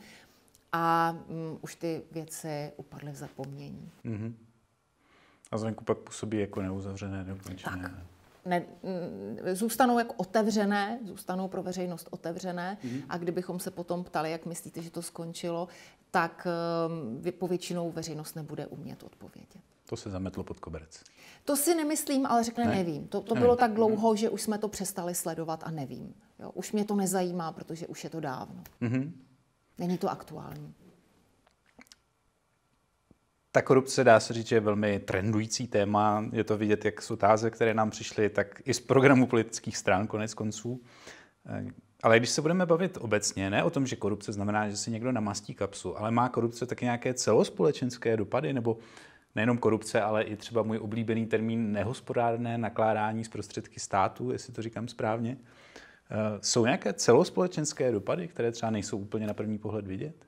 A um, už ty věci upadly v zapomnění. Mm-hmm. A zvenku pak působí jako neuzavřené, neukončené. Tak. Ne, mm, zůstanou jako otevřené, zůstanou pro veřejnost otevřené mm-hmm. a kdybychom se potom ptali, jak myslíte, že to skončilo, tak um, po většinou veřejnost nebude umět odpovědět. To se zametlo pod koberec. To si nemyslím, ale řekne ne. nevím. To, to bylo tak dlouho, že už jsme to přestali sledovat a nevím. Jo, už mě to nezajímá, protože už je to dávno. Mm-hmm. Není to aktuální. Ta korupce dá se říct, že je velmi trendující téma. Je to vidět jak z otázek, které nám přišly, tak i z programu politických stran konec konců. Eh, ale když se budeme bavit obecně, ne o tom, že korupce znamená, že si někdo namastí kapsu, ale má korupce taky nějaké celospolečenské dopady, nebo nejenom korupce, ale i třeba můj oblíbený termín nehospodárné nakládání z prostředky státu, jestli to říkám správně. Eh, jsou nějaké celospolečenské dopady, které třeba nejsou úplně na první pohled vidět?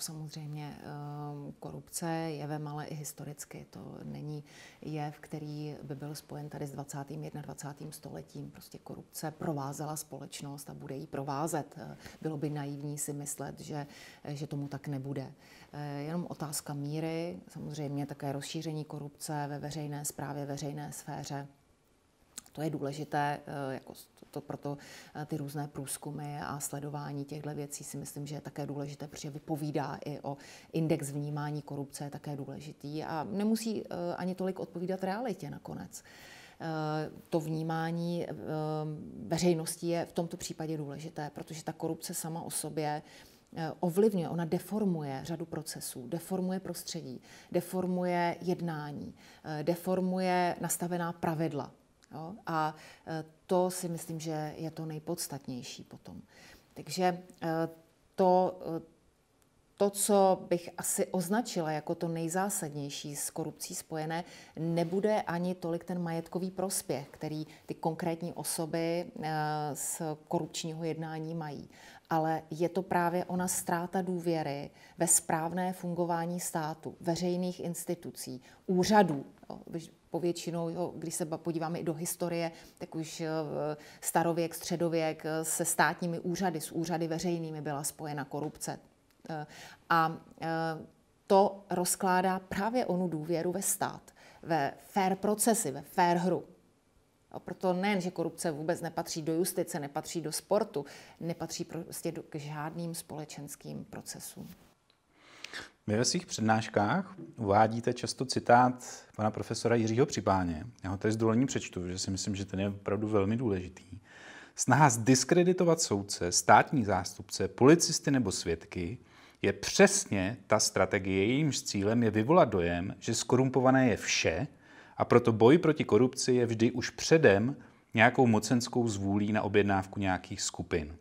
Samozřejmě ehm, korupce je ve ale i historicky. To není jev, který by byl spojen tady s 20. 21. stoletím. Prostě korupce provázela společnost a bude ji provázet. Eh, bylo by naivní si myslet, že, že tomu tak nebude. Eh, jenom otázka míry, samozřejmě také rozšíření korupce ve veřejné správě, veřejné sféře. To je důležité, eh, jako to proto eh, ty různé průzkumy a sledování těchto věcí si myslím, že je také důležité, protože vypovídá i o index vnímání korupce, je také důležitý a nemusí ani tolik odpovídat realitě nakonec to vnímání veřejnosti je v tomto případě důležité, protože ta korupce sama o sobě ovlivňuje, ona deformuje řadu procesů, deformuje prostředí, deformuje jednání, eh, deformuje nastavená pravidla. Jo? A eh, to si myslím, že je to nejpodstatnější potom. Takže to, to, co bych asi označila jako to nejzásadnější s korupcí spojené, nebude ani tolik ten majetkový prospěch, který ty konkrétní osoby z korupčního jednání mají, ale je to právě ona ztráta důvěry ve správné fungování státu, veřejných institucí, úřadů. Povětšinou, když se podíváme i do historie, tak už eh, starověk, středověk eh, se státními úřady, s úřady veřejnými byla spojena korupce. Eh, a to rozkládá právě onu důvěru ve stát, ve fair procesy, ve fair hru. Proto nejen, že korupce vůbec nepatří do justice, nepatří do sportu, nepatří prostě do, k žádným společenským procesům. Vy ve svých přednáškách uvádíte často citát pana profesora Jiřího Připáně. Já ho tady s dovolením přečtu, že si myslím, že ten je opravdu velmi důležitý. Snaha zdiskreditovat soudce, státní zástupce, policisty nebo svědky je přesně ta strategie, jejímž cílem je vyvolat dojem, že skorumpované je vše, a proto boj proti korupci je vždy už předem nějakou mocenskou zvůlí na objednávku nějakých skupin.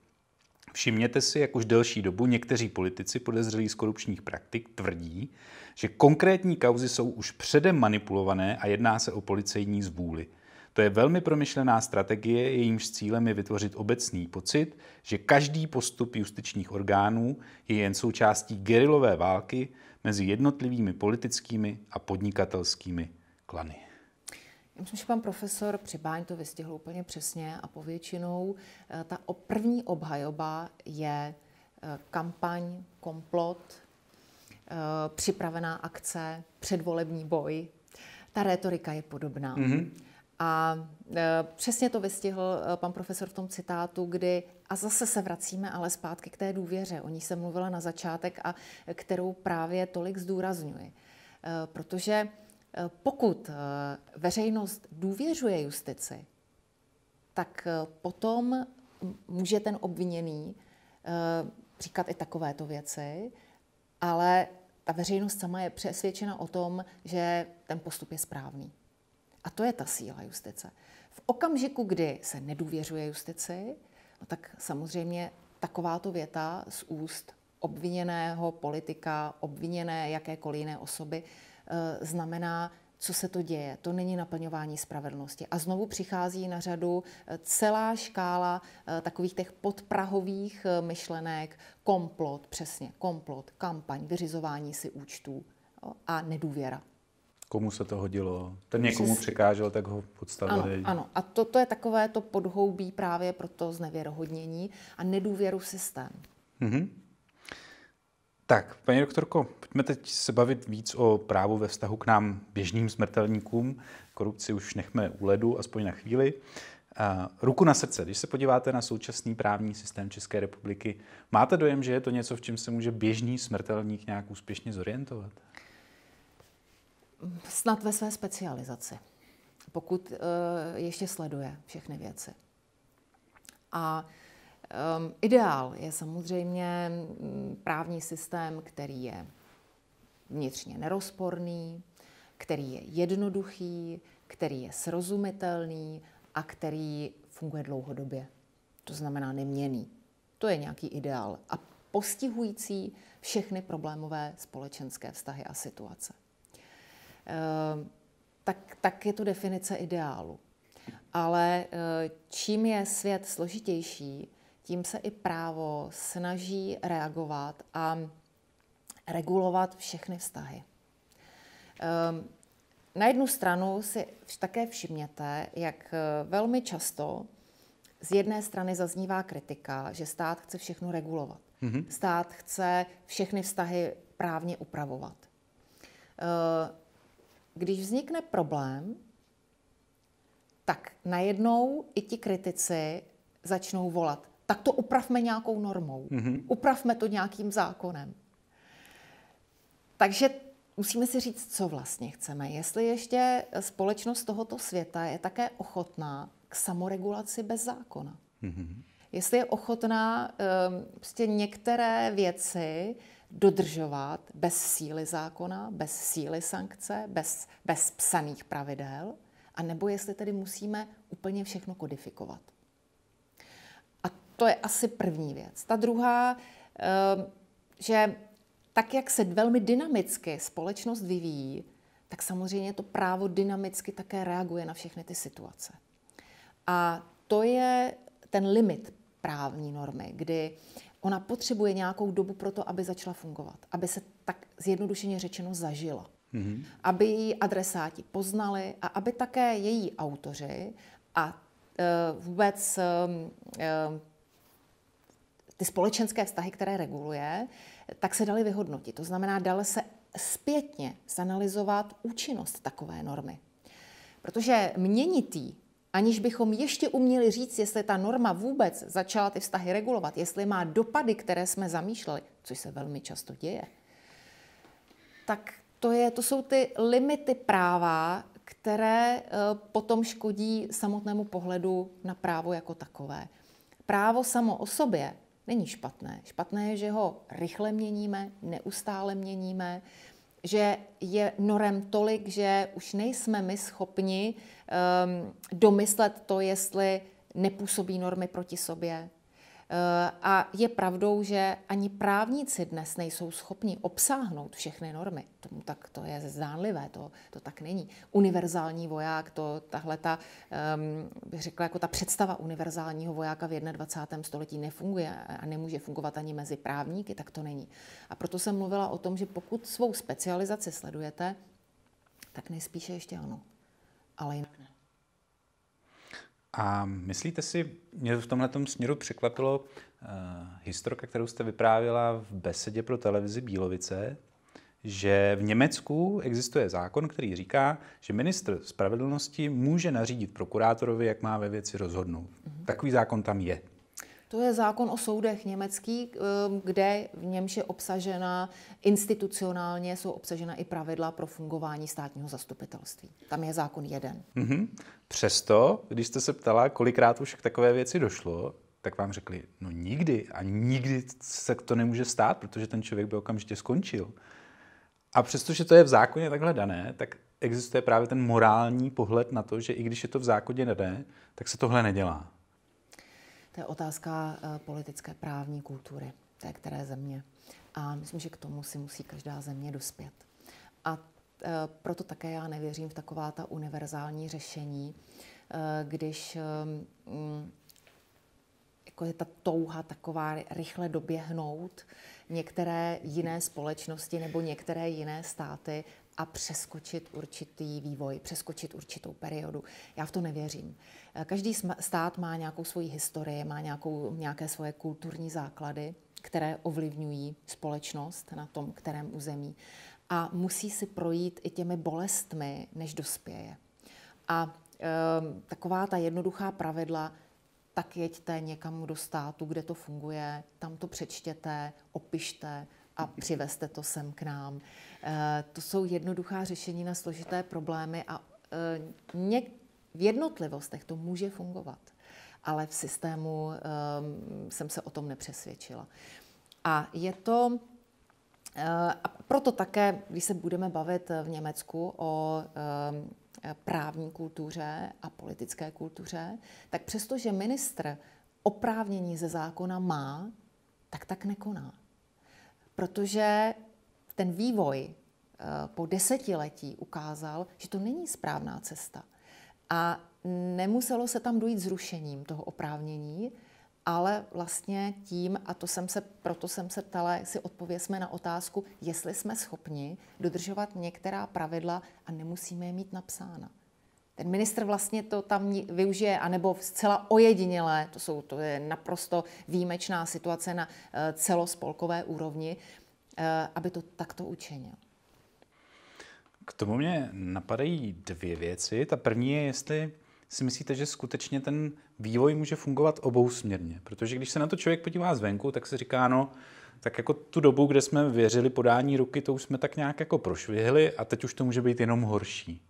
Všimněte si, jak už delší dobu někteří politici podezřelí z korupčních praktik tvrdí, že konkrétní kauzy jsou už předem manipulované a jedná se o policejní zvůli. To je velmi promyšlená strategie, jejímž cílem je vytvořit obecný pocit, že každý postup justičních orgánů je jen součástí gerilové války mezi jednotlivými politickými a podnikatelskými klany. Já myslím, že pan profesor Přibáň to vystihl úplně přesně a povětšinou eh, ta první obhajoba je eh, kampaň, komplot, eh, připravená akce, předvolební boj. Ta rétorika je podobná. Mm-hmm. A přesně to vystihl pan profesor v tom citátu, kdy, a zase se vracíme ale zpátky k té důvěře, o ní se mluvila na začátek a kterou právě tolik zdůrazňuji. Protože pokud eh, veřejnost důvěřuje justici, tak eh, potom může ten obviněný eh, říkat i takovéto věci, ale ta veřejnost sama je přesvědčena o tom, že ten postup je správný. A to je ta síla justice. V okamžiku, kdy se nedůvěřuje justici, no tak samozřejmě takováto věta z úst obviněného politika, obviněné jakékoliv jiné osoby, znamená, co se to děje. To není naplňování spravedlnosti. A znovu přichází na řadu e, celá škála e, takových těch podprahových myšlenek, komplot, přesně, komplot, kampaň, vyřizování si účtů a nedůvěra. Komu se to hodilo? Ten někomu překážel, tak ho podstavili. Ano, ano. A to, to je takové to podhoubí právě pro to znevěrohodnění a nedůvěru systém. Mm-hmm. Tak, paní doktorko, pojďme teď se bavit víc o právu ve vztahu k nám běžným smrtelníkům. Korupci už nechme u ledu, aspoň na chvíli. Ruku na srdce, když se podíváte na současný právní systém České republiky, máte dojem, že je to něco, v čem se může běžný smrtelník nějak úspěšně zorientovat? Snad ve své specializaci, pokud uh, ještě sleduje všechny věci. A um, ideál je samozřejmě mm, právní systém, který je vnitřně nerozporný, který je jednoduchý, který je srozumitelný a který funguje dlouhodobě. To znamená neměný. To je nějaký ideál. A postihující všechny problémové společenské vztahy a situace. Ehm, tak, tak je to definice ideálu. Ale eh, čím je svět složitější, tím se i právo snaží reagovat a regulovat všechny vztahy. Ehm, na jednu stranu si také všimněte, jak eh, velmi často z jedné strany zaznívá kritika, že stát chce všechno regulovat. Mm-hmm. Stát chce všechny vztahy právně upravovat. Ehm, když vznikne problém, tak najednou i ti kritici začnou volat, tak to upravme nějakou normou, mm-hmm. upravme to nějakým zákonem. Takže musíme si říct, co vlastně chceme. Jestli ještě společnost tohoto světa je také ochotná k samoregulaci bez zákona. Mm-hmm. Jestli je ochotná um, prostě některé věci dodržovat bez síly zákona, bez síly sankce, bez, bez psaných pravidel, a nebo jestli tedy musíme úplně všechno kodifikovat. To je asi první věc. Ta druhá, ehm, že tak, jak se velmi dynamicky společnost vyvíjí, tak samozřejmě to právo dynamicky také reaguje na všechny ty situace. A to je ten limit právní normy, kdy Ona potřebuje nějakou dobu pro to, aby začala fungovat, aby se tak zjednodušeně řečeno zažila. Mm-hmm. Aby její adresáti poznali a aby také její autoři a e, vůbec e, ty společenské vztahy, které reguluje, tak se dali vyhodnotit. To znamená, dali se zpětně zanalizovat účinnost takové normy. Protože měnitý aniž bychom ještě uměli říct, jestli ta norma vůbec začala ty vztahy regulovat, jestli má dopady, které jsme zamýšleli, což se velmi často děje, tak to, je, to jsou ty limity práva, které eh, potom škodí samotnému pohledu na právo jako takové. Právo samo o sobě není špatné. Špatné je, že ho rychle měníme, neustále měníme, že je norem tolik, že už nejsme my schopni um, domyslet to, jestli nepůsobí normy proti sobě. Uh, a je pravdou, že ani právníci dnes nejsou schopni obsáhnout všechny normy. Tomu tak to je zdánlivé, to, to tak není. Univerzální voják, to tahle ta, um, bych řekla, jako ta představa univerzálního vojáka v 21. století nefunguje a nemůže fungovat ani mezi právníky, tak to není. A proto jsem mluvila o tom, že pokud svou specializaci sledujete, tak nejspíše ještě ano ale jinak ne. A myslíte si, mě v tomhle směru překvapilo uh, historka, kterou jste vyprávěla v besedě pro televizi Bílovice, že v Německu existuje zákon, který říká, že ministr spravedlnosti může nařídit prokurátorovi, jak má ve věci rozhodnout. Mm-hmm. Takový zákon tam je. To je zákon o soudech německý, eh, kde v němž je obsažena institucionálně, jsou obsažena i pravidla pro fungování státního zastupitelství. Tam je zákon jeden. Mm-hmm. Přesto, když jste se ptala, kolikrát už k takové věci došlo, tak vám řekli, no nikdy a nikdy se to nemůže stát, protože ten člověk by okamžitě skončil. A přestože to je v zákoně takhle dané, tak existuje právě ten morální pohled na to, že i když je to v zákoně nedé, tak se tohle nedělá? To je otázka uh, politické právní kultury té které země. A myslím, že k tomu si musí každá země dospět. A uh, proto také já nevěřím v taková ta univerzální řešení, uh, když um, jako je ta touha taková rychle doběhnout některé jiné společnosti nebo některé jiné státy a přeskočit určitý vývoj, přeskočit určitou periodu. Já v to nevěřím. Každý stát má nějakou svoji historii, má nějakou, nějaké svoje kulturní základy, které ovlivňují společnost na tom, kterém území. A musí si projít i těmi bolestmi, než dospěje. A e, taková ta jednoduchá pravidla, tak jeďte někam do státu, kde to funguje, tam to přečtěte, opište a přivezte to sem k nám. E, to jsou jednoduchá řešení na složité problémy a e, něk- v jednotlivostech to může fungovat, ale v systému e, jsem se o tom nepřesvědčila. A je to a proto také, když se budeme bavit v Německu o právní kultuře a politické kultuře, tak přestože ministr oprávnění ze zákona má, tak tak nekoná. Protože ten vývoj eh, po desetiletí ukázal, že to není správná cesta. A nemuselo se tam dojít zrušením toho oprávnění, ale vlastně tím, a to jsem se, proto jsem se ptala, si odpověsme na otázku, jestli jsme schopni dodržovat některá pravidla a nemusíme je mít napsána. Ten ministr vlastně to tam využije, anebo zcela ojedinělé, to, jsou, to je naprosto výjimečná situace na eh, celospolkové úrovni, aby to takto učinil. K tomu mě napadají dvě věci. Ta první je, jestli si myslíte, že skutečně ten vývoj může fungovat obousměrně? Protože když se na to člověk podívá zvenku, tak se říká, no, tak jako tu dobu, kde jsme věřili podání ruky, to už jsme tak nějak jako prošvihli a teď už to může být jenom horší.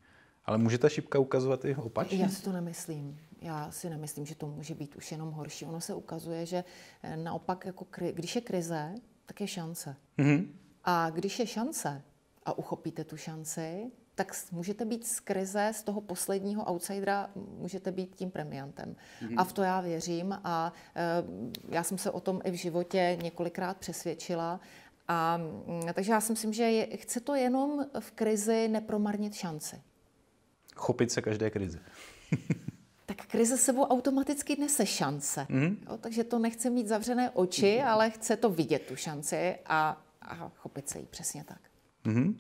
Ale může ta šipka ukazovat i opačně? Já si to nemyslím. Já si nemyslím, že to může být už jenom horší. Ono se ukazuje, že eh, naopak, jako kri- když je krize, tak je šance. Mm-hmm. A když je šance a uchopíte tu šanci, tak můžete být z krize, z toho posledního outsidera, můžete být tím premiantem. Mm-hmm. A v to já věřím a e, já jsem se o tom i v životě několikrát přesvědčila. A, mm, takže já si myslím, že je, chce to jenom v krizi nepromarnit šanci. Chopit se každé krize. tak krize sebou automaticky nese šance. Mm-hmm. Jo, takže to nechce mít zavřené oči, ale chce to vidět, tu šanci a, a chopit se jí přesně tak. Mm-hmm.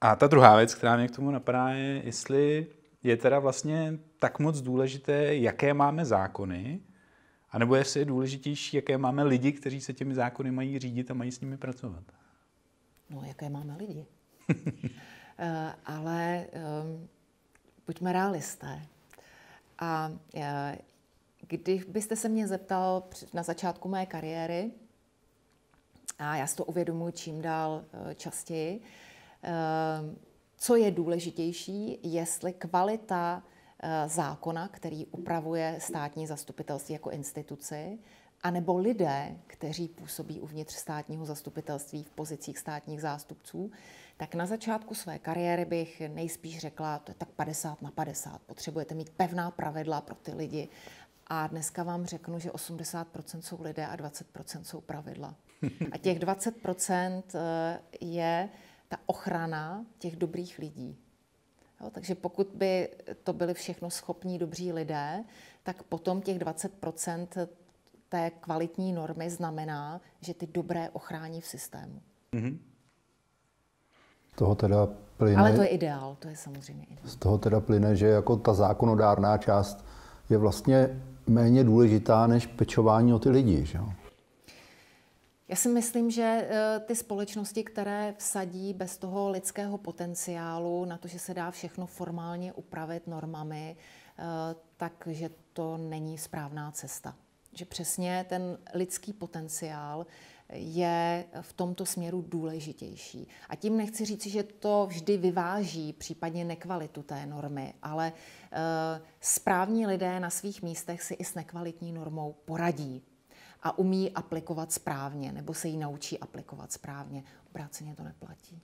A ta druhá věc, která mě k tomu napadá, je, jestli je teda vlastně tak moc důležité, jaké máme zákony, anebo jestli je důležitější, jaké máme lidi, kteří se těmi zákony mají řídit a mají s nimi pracovat. No, jaké máme lidi. uh, ale um, buďme realisté. A uh, když byste se mě zeptal na začátku mé kariéry, a já si to uvědomuji čím dál uh, častěji, Ehm, co je důležitější, jestli kvalita zákona, který upravuje státní zastupitelství jako instituci, anebo lidé, kteří působí uvnitř státního zastupitelství v pozicích státních zástupců, tak na začátku své kariéry bych nejspíš řekla, to je tak 50 na 50. Potřebujete mít pevná pravidla pro ty lidi. A dneska vám řeknu, že 80% jsou lidé a 20% jsou pravidla. A těch 20% eh, je ta ochrana těch dobrých lidí. Jo, takže pokud by to byli všechno schopní dobří lidé, tak potom těch 20% té kvalitní normy znamená, že ty dobré ochrání v systému. Mm-hmm. Toho teda plyne, Ale to je ideál, to je samozřejmě ideál. Z toho teda plyne, že jako ta zákonodárná část je vlastně méně důležitá než pečování o ty lidi. Že? Já si myslím, že eh, ty společnosti, které vsadí bez toho lidského potenciálu na to, že se dá všechno formálně upravit normami, eh, takže to není správná cesta. Že přesně ten lidský potenciál je v tomto směru důležitější. A tím nechci říct, že to vždy vyváží případně nekvalitu té normy, ale uh, správní lidé na svých místech si i s nekvalitní normou poradí a umí aplikovat správně, nebo se ji naučí aplikovat správně. Obráceně to neplatí.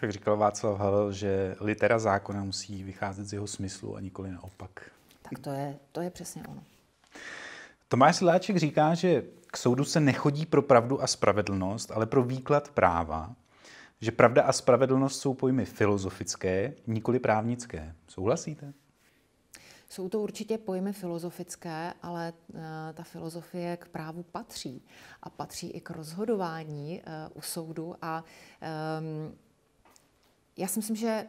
Tak říkal Václav Havel, že litera zákona musí vycházet z jeho smyslu a nikoli naopak. Tak to je, to je přesně ono. Tomáš Sláček říká, že k soudu se nechodí pro pravdu a spravedlnost, ale pro výklad práva, že pravda a spravedlnost jsou pojmy filozofické, nikoli právnické. Souhlasíte? Jsou to určitě pojmy filozofické, ale uh, ta filozofie k právu patří a patří i k rozhodování uh, u soudu a um, já si myslím, že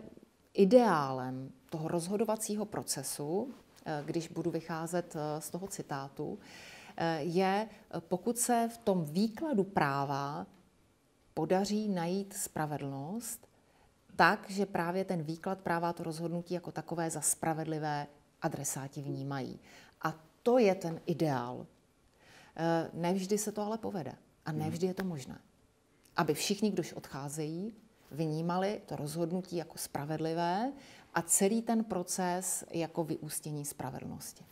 ideálem toho rozhodovacího procesu, eh, když budu vycházet eh, z toho citátu, eh, je, pokud se v tom výkladu práva podaří najít spravedlnost, tak, že právě ten výklad práva, to rozhodnutí jako takové za spravedlivé adresáti vnímají. A to je ten ideál. Nevždy se to ale povede. A nevždy je to možné. Aby všichni, kdož odcházejí, vnímali to rozhodnutí jako spravedlivé a celý ten proces jako vyústění spravedlnosti.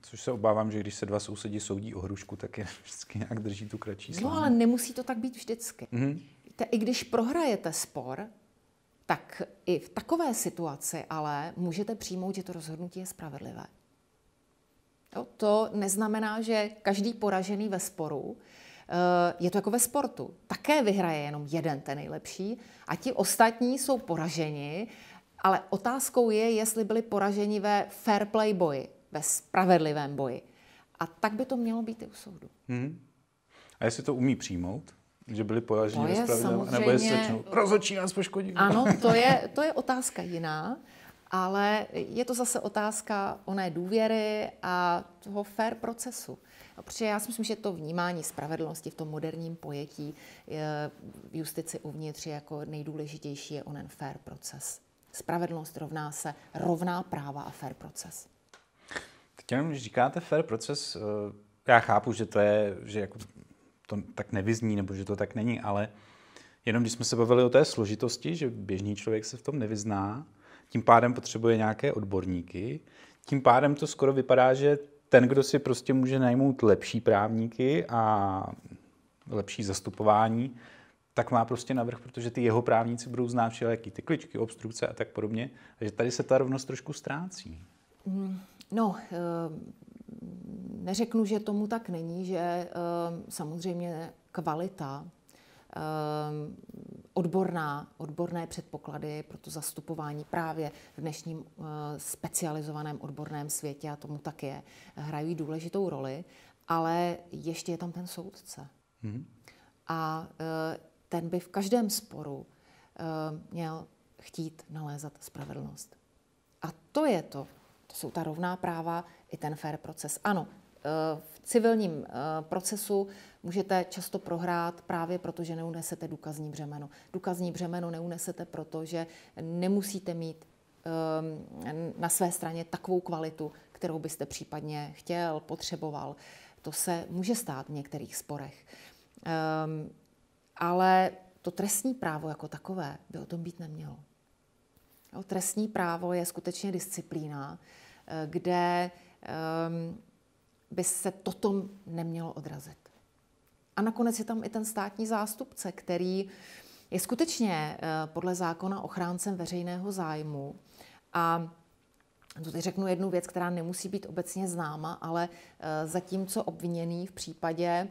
Což se obávám, že když se dva sousedí soudí o hrušku, tak je vždycky nějak drží tu kratší No ale nemusí to tak být vždycky. Mm-hmm. Te, I když prohrajete spor, tak i v takové situaci ale můžete přijmout, že to rozhodnutí je spravedlivé. Jo, to neznamená, že každý poražený ve sporu Eh, je to jako ve sportu. Také vyhraje jenom jeden ten nejlepší a ti ostatní jsou poraženi, ale otázkou je, jestli byli poraženi ve fair play boji, ve spravedlivém boji. A tak by to mělo být i u soudu. Hmm. A jestli to umí přijmout? Že byli poraženi ve spravedlivém, nebo jestli začnou rozhodčí nás poškodí? Ano, to je, to je otázka jiná, ale je to zase otázka oné důvěry a toho fair procesu. No, protože já si myslím, že to vnímání spravedlnosti v tom moderním pojetí v justici uvnitř je jako nejdůležitější je onen fair proces. Spravedlnost rovná se rovná práva a fair proces. Když říkáte fair proces, eh, já chápu, že to je, že jako to tak nevyzní, nebo že to tak není, ale jenom když jsme se bavili o té složitosti, že běžný člověk se v tom nevyzná, tím pádem potřebuje nějaké odborníky, tím pádem to skoro vypadá, že ten, kdo si prostě může najmout lepší právníky a lepší zastupování, tak má prostě navrh, protože ty jeho právníci budou znát všelijaký ty kličky, obstrukce a tak podobně. Takže tady se ta rovnost trošku ztrácí. Mm, no, eh, neřeknu, že tomu tak není, že eh, samozřejmě kvalita Ehm, odborná, odborné předpoklady pro to zastupování právě v dnešním eh, specializovaném odborném světě, a tomu tak je, hrají důležitou roli, ale ještě je tam ten soudce. Mm-hmm. A eh, ten by v každém sporu eh, měl chtít nalézat spravedlnost. A to je to. To jsou ta rovná práva i ten fair proces. Ano, v civilním procesu můžete často prohrát právě proto, že neunesete důkazní břemeno. Důkazní břemeno neunesete proto, že nemusíte mít um, na své straně takovou kvalitu, kterou byste případně chtěl, potřeboval. To se může stát v některých sporech. Um, ale to trestní právo jako takové by o tom být nemělo. Trestní právo je skutečně disciplína, eh, kde um, by se toto nemělo odrazit. A nakonec je tam i ten státní zástupce, který je skutečně eh, podle zákona ochráncem veřejného zájmu. A to teď řeknu jednu věc, která nemusí být obecně známa, ale eh, zatímco obviněný v případě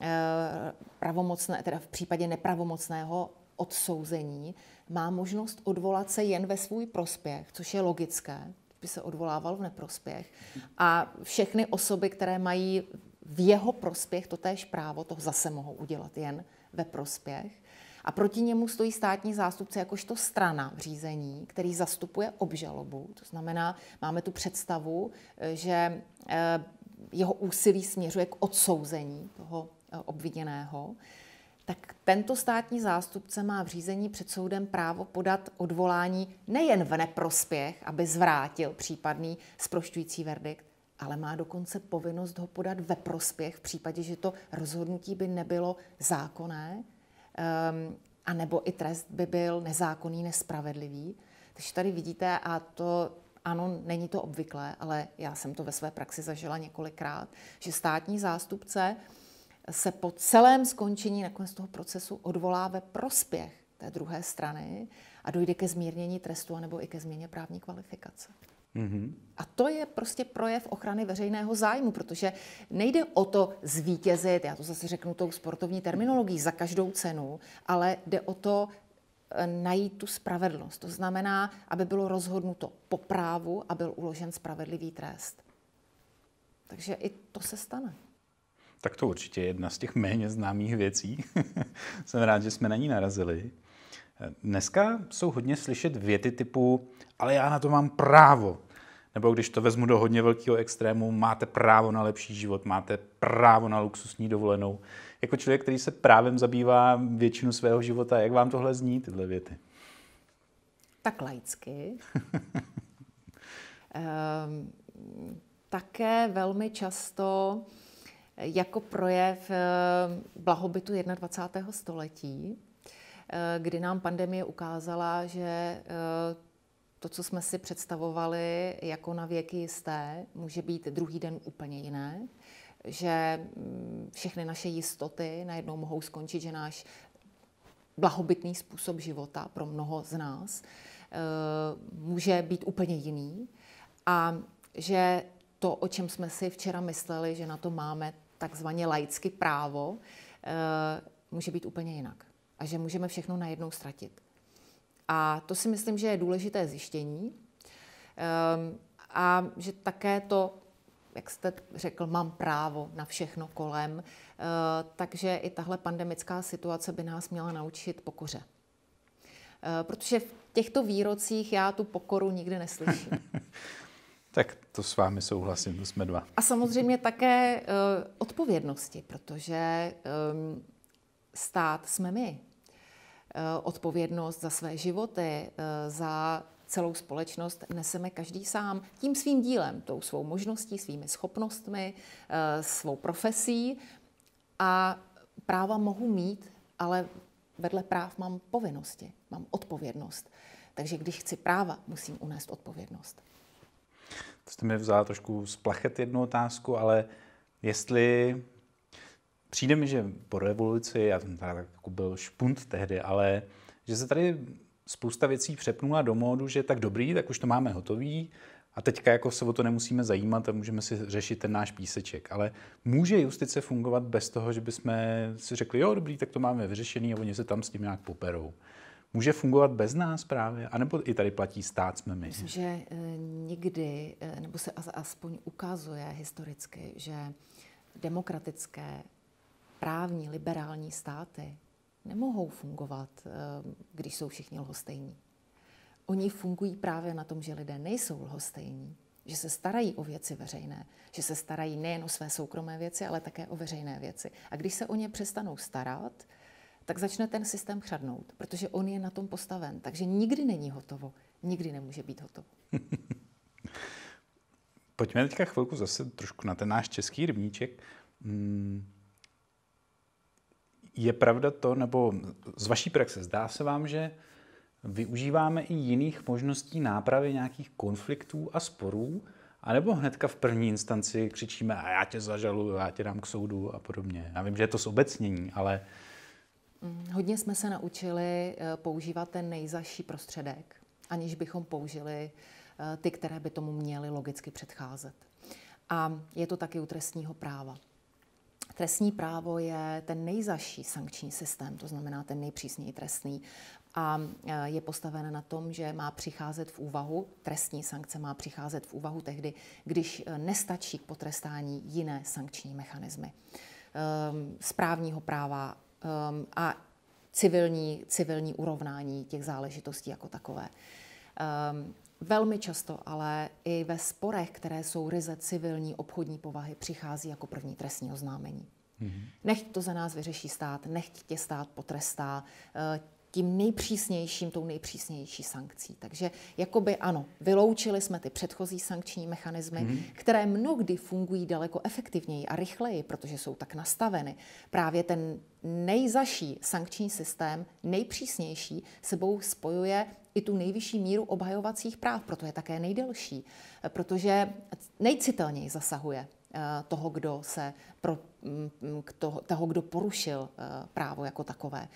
eh, pravomocné, teda v případě nepravomocného odsouzení má možnost odvolat se jen ve svůj prospěch, což je logické, by se odvolával v neprospěch. A všechny osoby, které mají v jeho prospěch to též právo, to zase mohou udělat jen ve prospěch. A proti němu stojí státní zástupce jakožto strana v řízení, který zastupuje obžalobu. To znamená, máme tu představu, že eh, jeho úsilí směřuje k odsouzení toho eh, obviněného. Tak tento státní zástupce má v řízení před soudem právo podat odvolání nejen v neprospěch, aby zvrátil případný sprošťující verdikt, ale má dokonce povinnost ho podat ve prospěch v případě, že to rozhodnutí by nebylo zákonné, um, a nebo i trest by byl nezákonný, nespravedlivý. Takže tady vidíte, a to ano, není to obvyklé, ale já jsem to ve své praxi zažila několikrát, že státní zástupce se po celém skončení nakonec toho procesu odvolá ve prospěch té druhé strany a dojde ke zmírnění trestu anebo i ke změně právní kvalifikace. Mm-hmm. A to je prostě projev ochrany veřejného zájmu, protože nejde o to zvítězit, já to zase řeknu tou sportovní terminologií, za každou cenu, ale jde o to eh, najít tu spravedlnost. To znamená, aby bylo rozhodnuto po právu a byl uložen spravedlivý trest. Takže i to se stane. Tak to určitě je jedna z těch méně známých věcí. Jsem rád, že jsme na ní narazili. Dneska jsou hodně slyšet věty typu, ale já na to mám právo. Nebo když to vezmu do hodně velkého extrému, máte právo na lepší život, máte právo na luxusní dovolenou. Jako člověk, který se právem zabývá většinu svého života, jak vám tohle zní, tyhle věty? Tak laicky. um, také velmi často jako projev eh, blahobytu 21. století, eh, kdy nám pandemie ukázala, že eh, to, co jsme si představovali jako na věky jisté, může být druhý den úplně jiné, že mm, všechny naše jistoty najednou mohou skončit, že náš blahobytný způsob života pro mnoho z nás může být úplně jiný a že to, o čem jsme si včera mysleli, že na to máme takzvaně laicky právo, eh, může být úplně jinak. A že můžeme všechno najednou ztratit. A to si myslím, že je důležité zjištění. Ehm, a že také to, jak jste řekl, mám právo na všechno kolem, eh, takže i tahle pandemická situace by nás měla naučit pokoře. Eh, protože v těchto výrocích já tu pokoru nikdy neslyším. Tak to s vámi souhlasím, to jsme dva. A samozřejmě také uh, odpovědnosti, protože um, stát jsme my. Uh, odpovědnost za své životy, uh, za celou společnost neseme každý sám tím svým dílem, tou svou možností, svými schopnostmi, svou profesí. A práva mohu mít, ale vedle práv mám povinnosti, mám odpovědnost. Takže když chci práva, musím unést odpovědnost. To jste mi vzala trošku z plachet jednu otázku, ale jestli přijde mi, že po revoluci, já jsem tady jako byl špunt tehdy, ale že se tady spousta věcí přepnula do módu, že tak dobrý, tak už to máme hotový a teďka jako se o to nemusíme zajímat a můžeme si řešit ten náš píseček. Ale může justice fungovat bez toho, že bychom si řekli, jo, dobrý, tak to máme vyřešený a oni se tam s tím nějak poperou může fungovat bez nás právě? A nebo i tady platí stát, jsme my? Myslím, že e, nikdy, e, nebo se aspoň ukazuje historicky, že demokratické, právní, liberální státy nemohou fungovat, e, když jsou všichni lhostejní. Oni fungují právě na tom, že lidé nejsou lhostejní, že se starají o věci veřejné, že se starají nejen o své soukromé věci, ale také o veřejné věci. A když se o ně přestanou starat, tak začne ten systém chřadnout, protože on je na tom postaven. Takže nikdy není hotovo. Nikdy nemůže být hotovo. Pojďme teďka chvilku zase trošku na ten náš český rybníček. Hmm. Je pravda to, nebo z vaší praxe zdá se vám, že využíváme i jiných možností nápravy nějakých konfliktů a sporů, anebo hnedka v první instanci křičíme a já tě zažaluju, já tě dám k soudu a podobně. Já vím, že je to zobecnění, ale hodně jsme se naučili eh, používat ten nejzaší prostředek, aniž bychom použili eh, ty, které by tomu měly logicky předcházet. A je to taky u trestního práva. Trestní právo je ten nejzaší sankční systém, to znamená ten nejpřísněji trestný. A eh, je postaven na tom, že má přicházet v úvahu, trestní sankce má přicházet v úvahu tehdy, když nestačí k potrestání jiné sankční mechanismy. Ehm, z právního práva um, a civilní, civilní urovnání těch záležitostí jako takové. Um, velmi často ale i ve sporech, které jsou ryze civilní, obchodní povahy, přichází jako první trestní oznámení. Mm-hmm. Nechť to za nás vyřeší stát, nechť tě stát potrestá, eh, tím nejpřísnějším, tou nejpřísnější sankcí. Takže jakoby ano, vyloučili jsme ty předchozí sankční mechanismy, mm-hmm. které mnohdy fungují daleko efektivněji a rychleji, protože jsou tak nastaveny. Právě ten nejzaší sankční systém, nejpřísnější, sebou spojuje i tu nejvyšší míru obhajovacích práv, proto je také nejdelší, protože nejcitelněji zasahuje eh, toho, kdo se pro, toho, toho, kdo porušil eh, právo jako takové.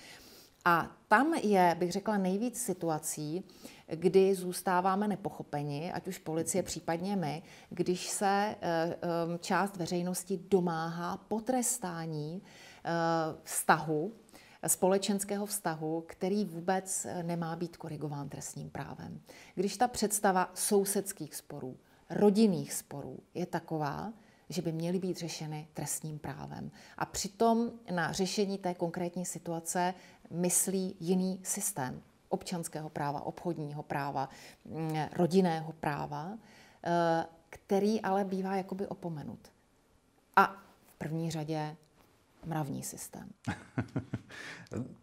A tam je, bych řekla, nejvíc situací, kdy zůstáváme nepochopeni, ať už policie, případně my, když se eh, část veřejnosti domáhá potrestání eh, vztahu, společenského vztahu, který vůbec nemá být korigován trestním právem. Když ta představa sousedských sporů, rodinných sporů je taková, že by měly být řešeny trestním právem. A přitom na řešení té konkrétní situace myslí jiný systém občanského práva, obchodního práva, mm, rodinného práva, eh, který ale bývá jakoby opomenut. A v první řadě mravní systém.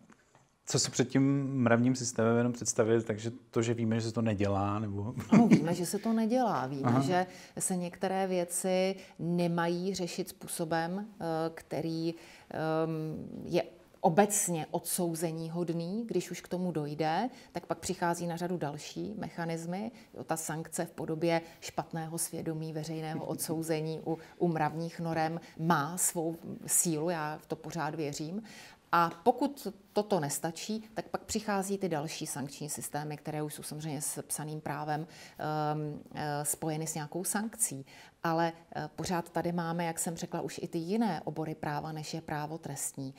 Co si před tím mravním systémem jenom představit, takže to, že víme, že se to nedělá, nebo... Ano, víme, že se to nedělá. Víme, Aha. že se některé věci nemají řešit způsobem, eh, který ehm, je obecně odsouzení hodný, když už k tomu dojde, tak pak přichází na řadu další mechanismy. Ta sankce v podobě špatného svědomí, veřejného odsouzení u, u mravních norem má svou sílu, já v to pořád věřím. A pokud toto nestačí, tak pak přichází ty další sankční systémy, které už jsou samozřejmě s psaným právem um, spojeny s nějakou sankcí. Ale uh, pořád tady máme, jak jsem řekla, už i ty jiné obory práva, než je právo trestní.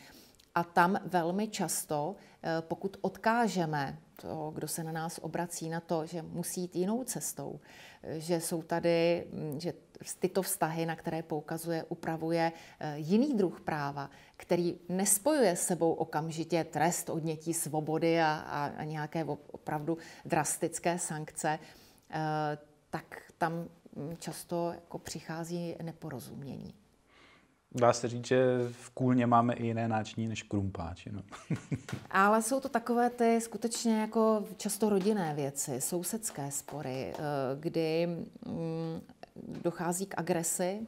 A tam velmi často, eh, pokud odkážeme to, kdo se na nás obrací na to, že musí jít jinou cestou, eh, že jsou tady, hm, že tyto vztahy, na které poukazuje, upravuje eh, jiný druh práva, který nespojuje s sebou okamžitě trest odnětí svobody a, a, a nějaké opravdu drastické sankce, tak tam hm, často jako přichází neporozumění. Dá se říct, že v kůlně máme i jiné náční než krumpáči. No. Ale jsou to takové ty skutečně jako často rodinné věci, sousedské spory, eh, kdy mm, dochází k agresi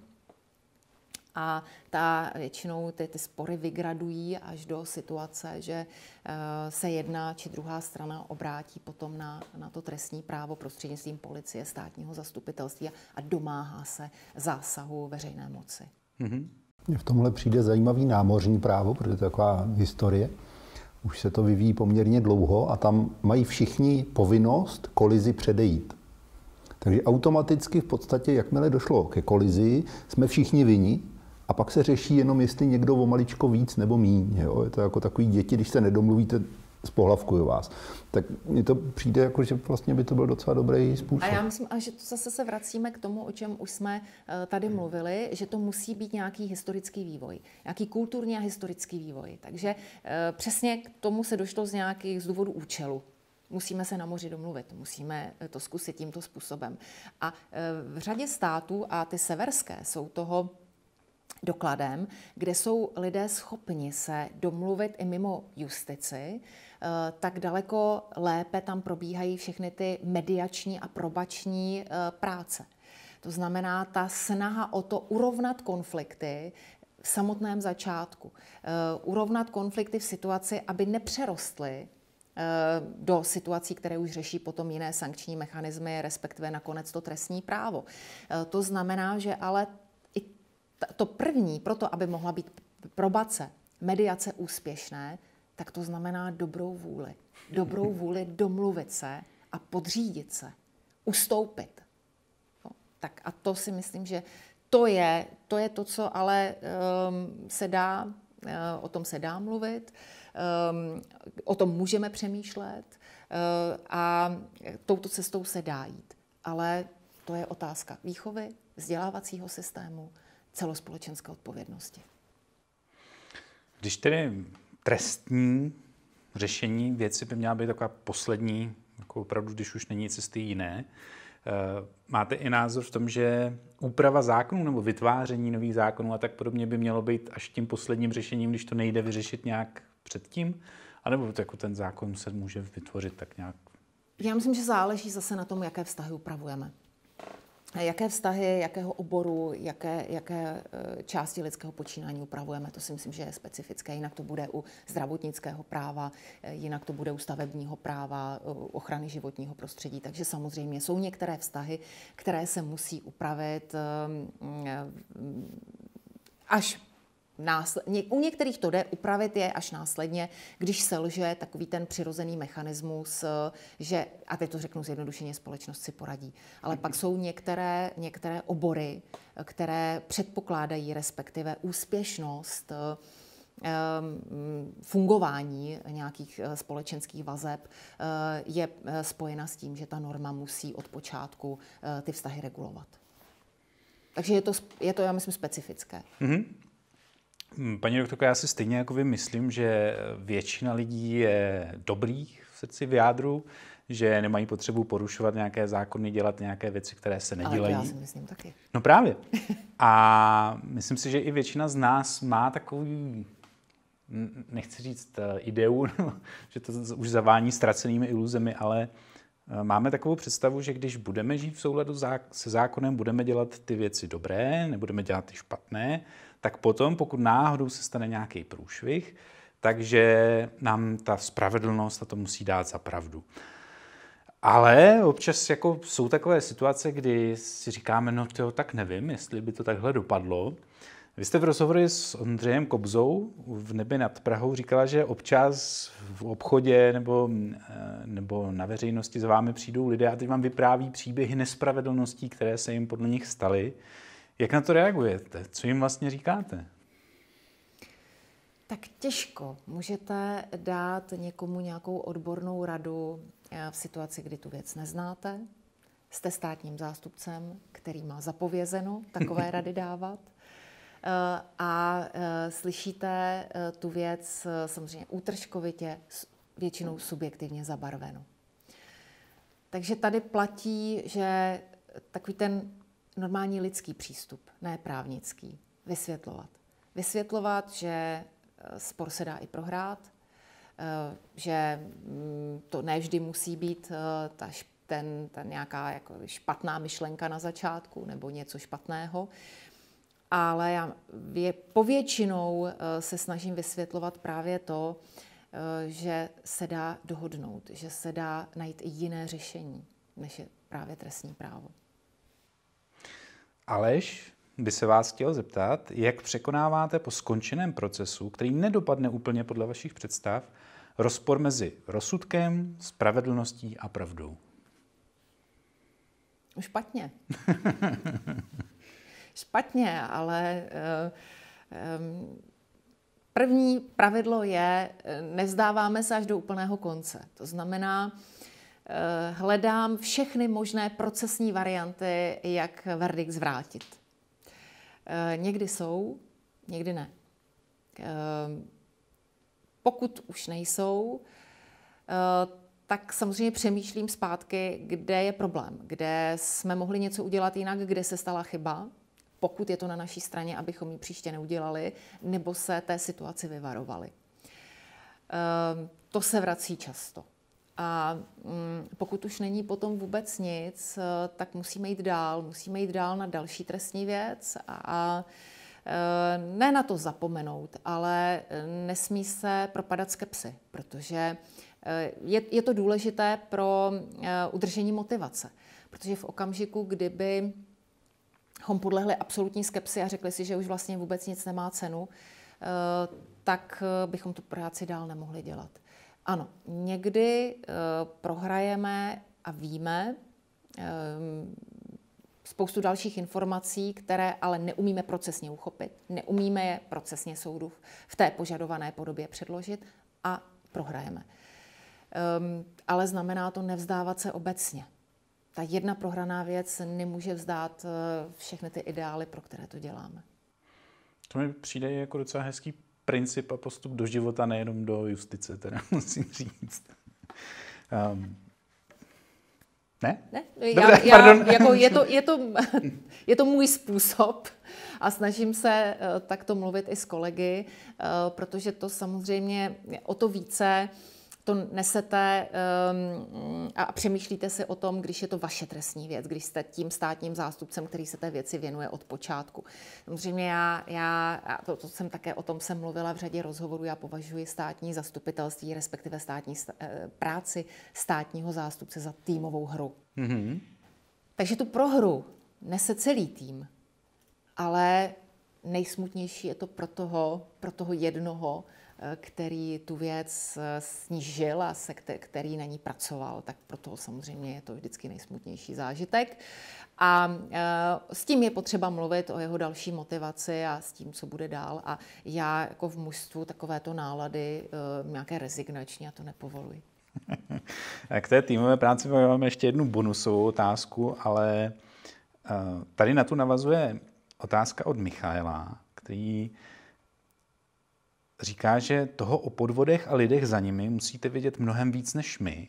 a ta většinou ty, ty spory vygradují až do situace, že uh, se jedna či druhá strana obrátí potom na, na to trestní právo prostřednictvím policie, státního zastupitelství a domáhá se zásahu veřejné moci. Mm-hmm. Mně v tomhle přijde zajímavý námořní právo, protože to je taková historie. Už se to vyvíjí poměrně dlouho a tam mají všichni povinnost kolizi předejít. Takže automaticky v podstatě, jakmile došlo ke kolizi, jsme všichni vyni a pak se řeší jenom, jestli někdo o maličko víc nebo míň. Jo? Je to jako takový děti, když se nedomluvíte, spohlavkuju vás. Tak mně to přijde jako, že vlastně by to byl docela dobrý způsob. A já myslím, a že to zase se vracíme k tomu, o čem už jsme eh, tady mluvili, že to musí být nějaký historický vývoj, nějaký kulturní a historický vývoj. Takže eh, přesně k tomu se došlo z nějakých z důvodů účelu. Musíme se na moři domluvit, musíme eh, to zkusit tímto způsobem. A v řadě států, a ty severské jsou toho dokladem, kde jsou lidé schopni se domluvit i mimo justici, tak daleko lépe tam probíhají všechny ty mediační a probační eh, práce. To znamená ta snaha o to urovnat konflikty v samotném začátku. Eh, urovnat konflikty v situaci, aby nepřerostly do situací, které už řeší potom jiné sankční mechanismy, respektive nakonec to trestní právo. To znamená, že ale i to první, proto aby mohla být probace, mediace úspěšné, tak to znamená dobrou vůli. Dobrou vůli domluvit se a podřídit se, ustoupit. No, tak a to si myslím, že to je to, je to co ale um, se dá, uh, o tom se dá mluvit, um, o tom můžeme přemýšlet uh, a touto cestou se dá jít. Ale to je otázka výchovy, vzdělávacího systému, celospolečenské odpovědnosti. Když tedy trestní řešení věci by měla být taková poslední, jako opravdu, když už není cesty jiné. Eh, máte i názor v tom, že úprava zákonů nebo vytváření nových zákonů a tak podobně by mělo být až tím posledním řešením, když to nejde vyřešit nějak předtím? A nebo jako ten zákon se může vytvořit tak nějak? Já myslím, že záleží zase na tom, jaké vztahy upravujeme. Jaké vztahy, jakého oboru, jaké, jaké eh, části lidského počínání upravujeme, to si myslím, že je specifické. Jinak to bude u zdravotnického práva, eh, jinak to bude u stavebního práva, ochrany životního prostředí. Takže samozřejmě jsou některé vztahy, které se musí upravit eh, až Následně, u některých to jde, upravit je až následně, když selže takový ten přirozený mechanismus, že, a teď to řeknu zjednodušeně, společnost si poradí. Ale pak jsou některé, některé obory, které předpokládají respektive úspěšnost fungování nějakých eh, společenských vazeb eh, je eh, spojena s tím, že ta norma musí od počátku ty vztahy regulovat. Takže je to, je to já myslím, specifické. Mm-hmm. Paní doktorko, já si stejně jako vy myslím, že většina lidí je dobrých v srdci, v jádru, že nemají potřebu porušovat nějaké zákony, dělat nějaké věci, které se nedělají. Ale já si myslím taky. No právě. A myslím si, že i většina z nás má takový nechci říct eh, ideu, že to už zavání ztracenými iluzemi, ale eh, máme takovou představu, že když budeme žít v souladu se zákonem, budeme dělat ty věci dobré, nebudeme dělat ty špatné, tak potom, pokud náhodou se stane nějaký průšvih, takže nám ta spravedlnost a to musí dát za pravdu. Ale občas jako jsou takové situace, kdy si říkáme, no to tak nevím, jestli by to takhle dopadlo. Vy jste v rozhovoru s Ondřejem Kobzou v nebi nad Prahou říkala, že občas v obchodě nebo, eh, nebo na veřejnosti za vámi přijdou lidé a teď vám vypráví příběhy nespravedlností, které se jim podle nich staly. Jak na to reagujete? Co jim vlastně říkáte? Tak těžko můžete dát někomu nějakou odbornou radu eh, v situaci, kdy tu věc neznáte. Jste státním zástupcem, který má zapovězeno takové rady dávat. Eh, a eh, slyšíte tu věc samozřejmě útržkovitě, většinou subjektivně zabarveno. Takže tady platí, že takový ten normální lidský přístup, ne právnický, vysvětlovat. Vysvětlovat, že spor se dá i prohrát, že mm, to nevždy musí být ta, ten, ta nějaká jako špatná myšlenka na začátku nebo něco špatného, ale já je, povětšinou eh, se snažím vysvětlovat právě to, eh, že se dá dohodnout, že se dá najít i jiné řešení, než je právě trestní právo. Aleš by se vás chtěl zeptat, jak překonáváte po skončeném procesu, který nedopadne úplně podle vašich představ, rozpor mezi rozsudkem, spravedlností a pravdou? Špatně. špatně, ale eh, první pravidlo je, eh, nezdáváme se až do úplného konce. To znamená, hledám všechny možné procesní varianty, jak verdikt zvrátit. Někdy jsou, někdy ne. Pokud už nejsou, tak samozřejmě přemýšlím zpátky, kde je problém, kde jsme mohli něco udělat jinak, kde se stala chyba pokud je to na naší straně, abychom ji příště neudělali, nebo se té situaci vyvarovali. To se vrací často. A mm, pokud už není potom vůbec nic, eh, tak musíme jít dál. Musíme jít dál na další trestní věc a eh, ne na to zapomenout, ale eh, nesmí se propadat skepsy, protože je, je to důležité pro udržení motivace. Protože v okamžiku, kdyby hom podlehli absolutní skepsi a řekli si, že už vlastně vůbec nic nemá cenu, tak bychom tu práci dál nemohli dělat. Ano, někdy eh, prohrajeme a víme spoustu dalších informací, které ale neumíme procesně uchopit, neumíme je procesně soudu v té požadované podobě předložit a prohrajeme. Ale znamená to nevzdávat se obecně ta jedna prohraná věc nemůže vzdát eh, všechny ty ideály, pro které to děláme. To mi přijde jako docela hezký princip a postup do života, nejenom do justice, teda musím říct. Um, ne? Ne, já, já, jako je, to, je, to, je to můj způsob a snažím se uh, takto mluvit i s kolegy, uh, protože to samozřejmě o to více uh, to nesete um, a přemýšlíte si o tom, když je to vaše trestní věc, když jste tím státním zástupcem, který se té věci věnuje od počátku. Samozřejmě já, já to, to jsem také o tom jsem mluvila v řadě rozhovorů, já považuji státní zastupitelství, respektive státní eh, práci státního zástupce za týmovou hru. Mm-hmm. Takže tu prohru nese celý tým, ale nejsmutnější je to pro toho, pro toho jednoho, který tu věc s ní žil a se který na ní pracoval, tak pro toho samozřejmě je to vždycky nejsmutnější zážitek. A s tím je potřeba mluvit o jeho další motivaci a s tím, co bude dál. A já jako v mužstvu takovéto nálady nějaké rezignační, já to nepovoluji. K té týmové práci máme ještě jednu bonusovou otázku, ale eh, tady na tu navazuje otázka od Michaela, který říká, že toho o podvodech a lidech za nimi musíte vědět mnohem víc než my.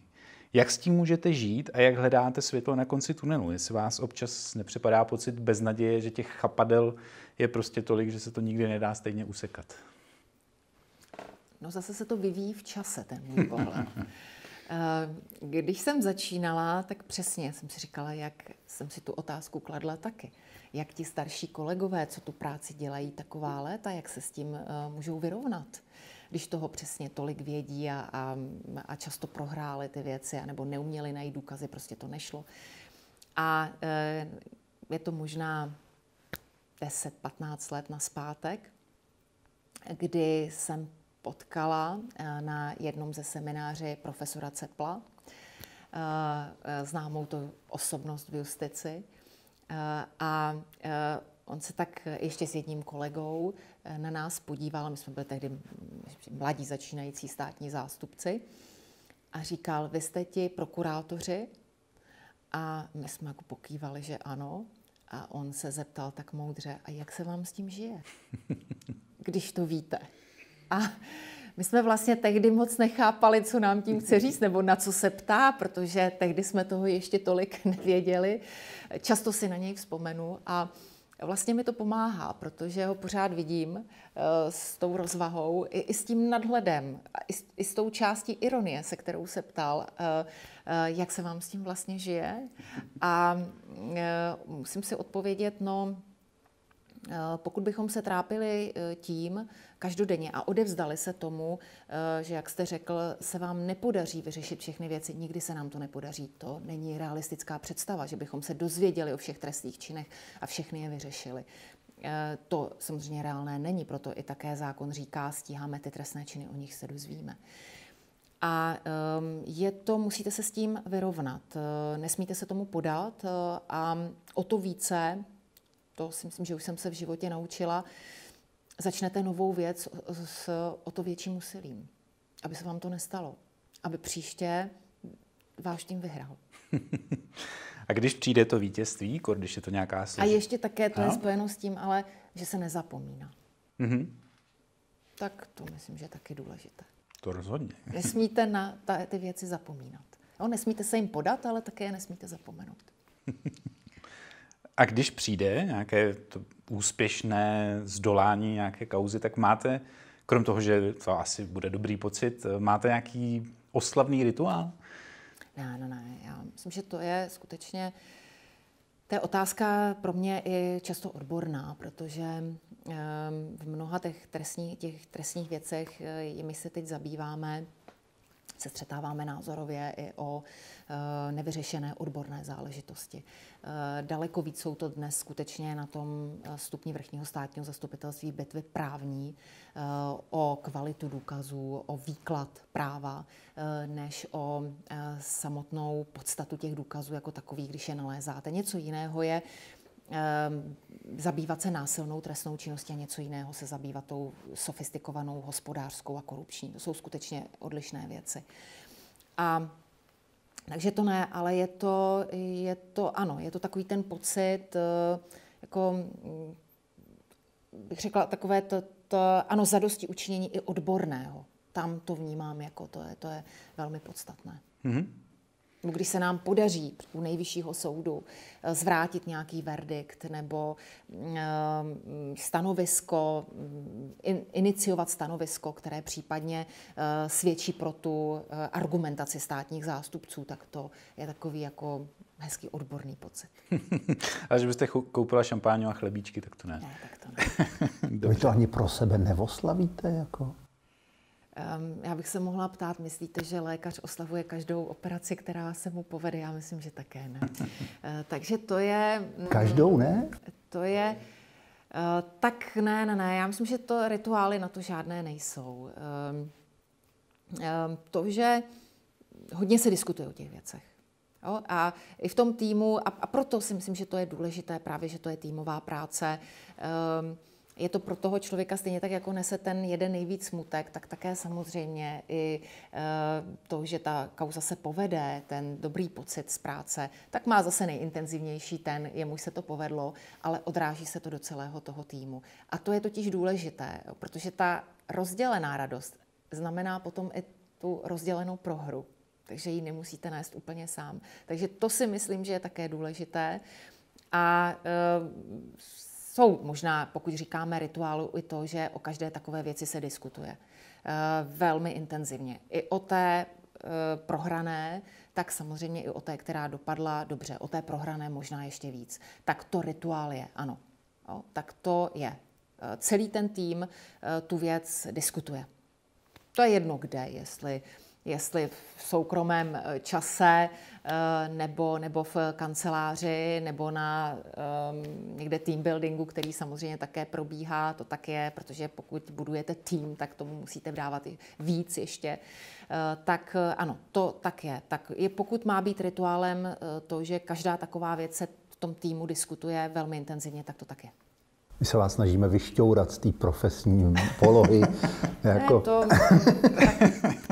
Jak s tím můžete žít a jak hledáte světlo na konci tunelu? Jestli vás občas nepřipadá pocit beznaděje, že těch chapadel je prostě tolik, že se to nikdy nedá stejně usekat? No zase se to vyvíjí v čase, ten můj pohled. Eh, když jsem začínala, tak přesně jsem si říkala, jak jsem si tu otázku kladla taky. Jak ti starší kolegové, co tu práci dělají taková léta, jak se s tím uh, můžou vyrovnat, když toho přesně tolik vědí a, a, a často prohráli ty věci, nebo neuměli najít důkazy, prostě to nešlo. A uh, je to možná 10-15 let na zpátek, kdy jsem potkala eh, na jednom ze semináři profesora Cepla, eh, eh, známou to osobnost v justici. A on se tak ještě s jedním kolegou na nás podíval, my jsme byli tehdy mladí začínající státní zástupci, a říkal, vy jste ti prokurátoři? A my jsme jako pokývali, že ano. A on se zeptal tak moudře, a jak se vám s tím žije? Když to víte. A my jsme vlastně tehdy moc nechápali, co nám tím chce říct, nebo na co se ptá, protože tehdy jsme toho ještě tolik nevěděli. Často si na něj vzpomenu a vlastně mi to pomáhá, protože ho pořád vidím uh, s tou rozvahou i, i s tím nadhledem, i s, i s tou částí ironie, se kterou se ptal, uh, uh, jak se vám s tím vlastně žije. A musím si odpovědět, no, pokud bychom se trápili tím, každodenně a odevzdali se tomu, eh, že, jak jste řekl, se vám nepodaří vyřešit všechny věci. Nikdy se nám to nepodaří. To není realistická představa, že bychom se dozvěděli o všech trestných činech a všechny je vyřešili. Eh, to samozřejmě reálné není, proto i také zákon říká, stíháme ty trestné činy, o nich se dozvíme. A ehm, je to, musíte se s tím vyrovnat. Eh, nesmíte se tomu podat a o to více, to si myslím, že už jsem se v životě naučila, začnete novou věc s o to větším úsilím, aby se vám to nestalo. Aby příště váš tým vyhrál. A když přijde to vítězství, když je to nějaká složitá... A ještě také to no? je spojeno s tím, ale že se nezapomíná. Mm-hmm. Tak to myslím, že je taky důležité. To rozhodně. Nesmíte na ta, ty věci zapomínat. No, nesmíte se jim podat, ale také je nesmíte zapomenout. A když přijde nějaké to úspěšné zdolání nějaké kauzy, tak máte, krom toho, že to asi bude dobrý pocit, máte nějaký oslavný rituál? Ne, ne, ne. Já myslím, že to je skutečně to je otázka pro mě i často odborná, protože ehm, v mnoha těch trestních, těch trestních věcech, eh, jimi se teď zabýváme, se střetáváme názorově i o eh, nevyřešené odborné záležitosti. Eh, daleko víc jsou to dnes skutečně na tom eh, stupni vrchního státního zastupitelství bitvy právní o kvalitu důkazů, o výklad práva, než o samotnou podstatu těch důkazů jako takových, když je nalézáte. Něco jiného je zabývat se násilnou trestnou činností a něco jiného se zabývat tou sofistikovanou hospodářskou a korupční. To jsou skutečně odlišné věci. A takže to ne, ale je to, je to, ano, je to takový ten pocit, eh, jako bych řekla, takové to, to ano, zadosti učinění i odborného. Tam to vnímám jako to je, to je velmi podstatné. Mm-hmm když se nám podaří u nejvyššího soudu eh, zvrátit nějaký verdikt nebo eh, stanovisko, mm, iniciovat stanovisko, které případně eh, svědčí pro tu argumentaci státních zástupců, tak to je takový jako hezký odborný pocit. A že byste koupila šampáň a chlebíčky, tak to ne. Ne, tak to ne. Vy to ani pro sebe nevoslavíte? Jako? Um, já bych se mohla ptát, myslíte, že lékař oslavuje každou operaci, která se mu povede? Já myslím, že také ne. Uh, takže to je... Mm, každou ne? To je... tak ne, ne, ne. Já myslím, že to rituály na to žádné nejsou. To, že hodně se diskutuje o těch věcech. Jo? A i v tom týmu, a, a proto si myslím, že to je důležité právě, že to je týmová práce. Um, je to pro toho člověka stejně tak, jako nese ten jeden nejvíc smutek, tak také samozřejmě i e, to, že ta kauza se povede, ten dobrý pocit z práce, tak má zase nejintenzivnější ten, jemu se to povedlo, ale odráží se to do celého toho týmu. A to je totiž důležité, protože ta rozdělená radost znamená potom i tu rozdělenou prohru takže ji nemusíte nést úplně sám. Takže to si myslím, že je také důležité. A e, jsou možná, pokud říkáme rituálu, i to, že o každé takové věci se diskutuje. E, velmi intenzivně. I o té e, prohrané, tak samozřejmě i o té, která dopadla dobře. O té prohrané možná ještě víc. Tak to rituál je, ano. Jo, tak to je. E, celý ten tým tu věc diskutuje. To je jedno kde, jestli jestli v soukromém eh, čase eh, nebo, nebo v kanceláři nebo na um, někde team buildingu, který samozřejmě také probíhá, to tak je, protože pokud budujete tým, tak tomu musíte vdávat i víc ještě. Uh, tak ano, to tak je. Tak je, pokud má být rituálem to, že každá taková věc se v tom týmu diskutuje velmi intenzivně, tak to tak je. My se vás snažíme vyšťourat z té profesní polohy. jako... ne, to,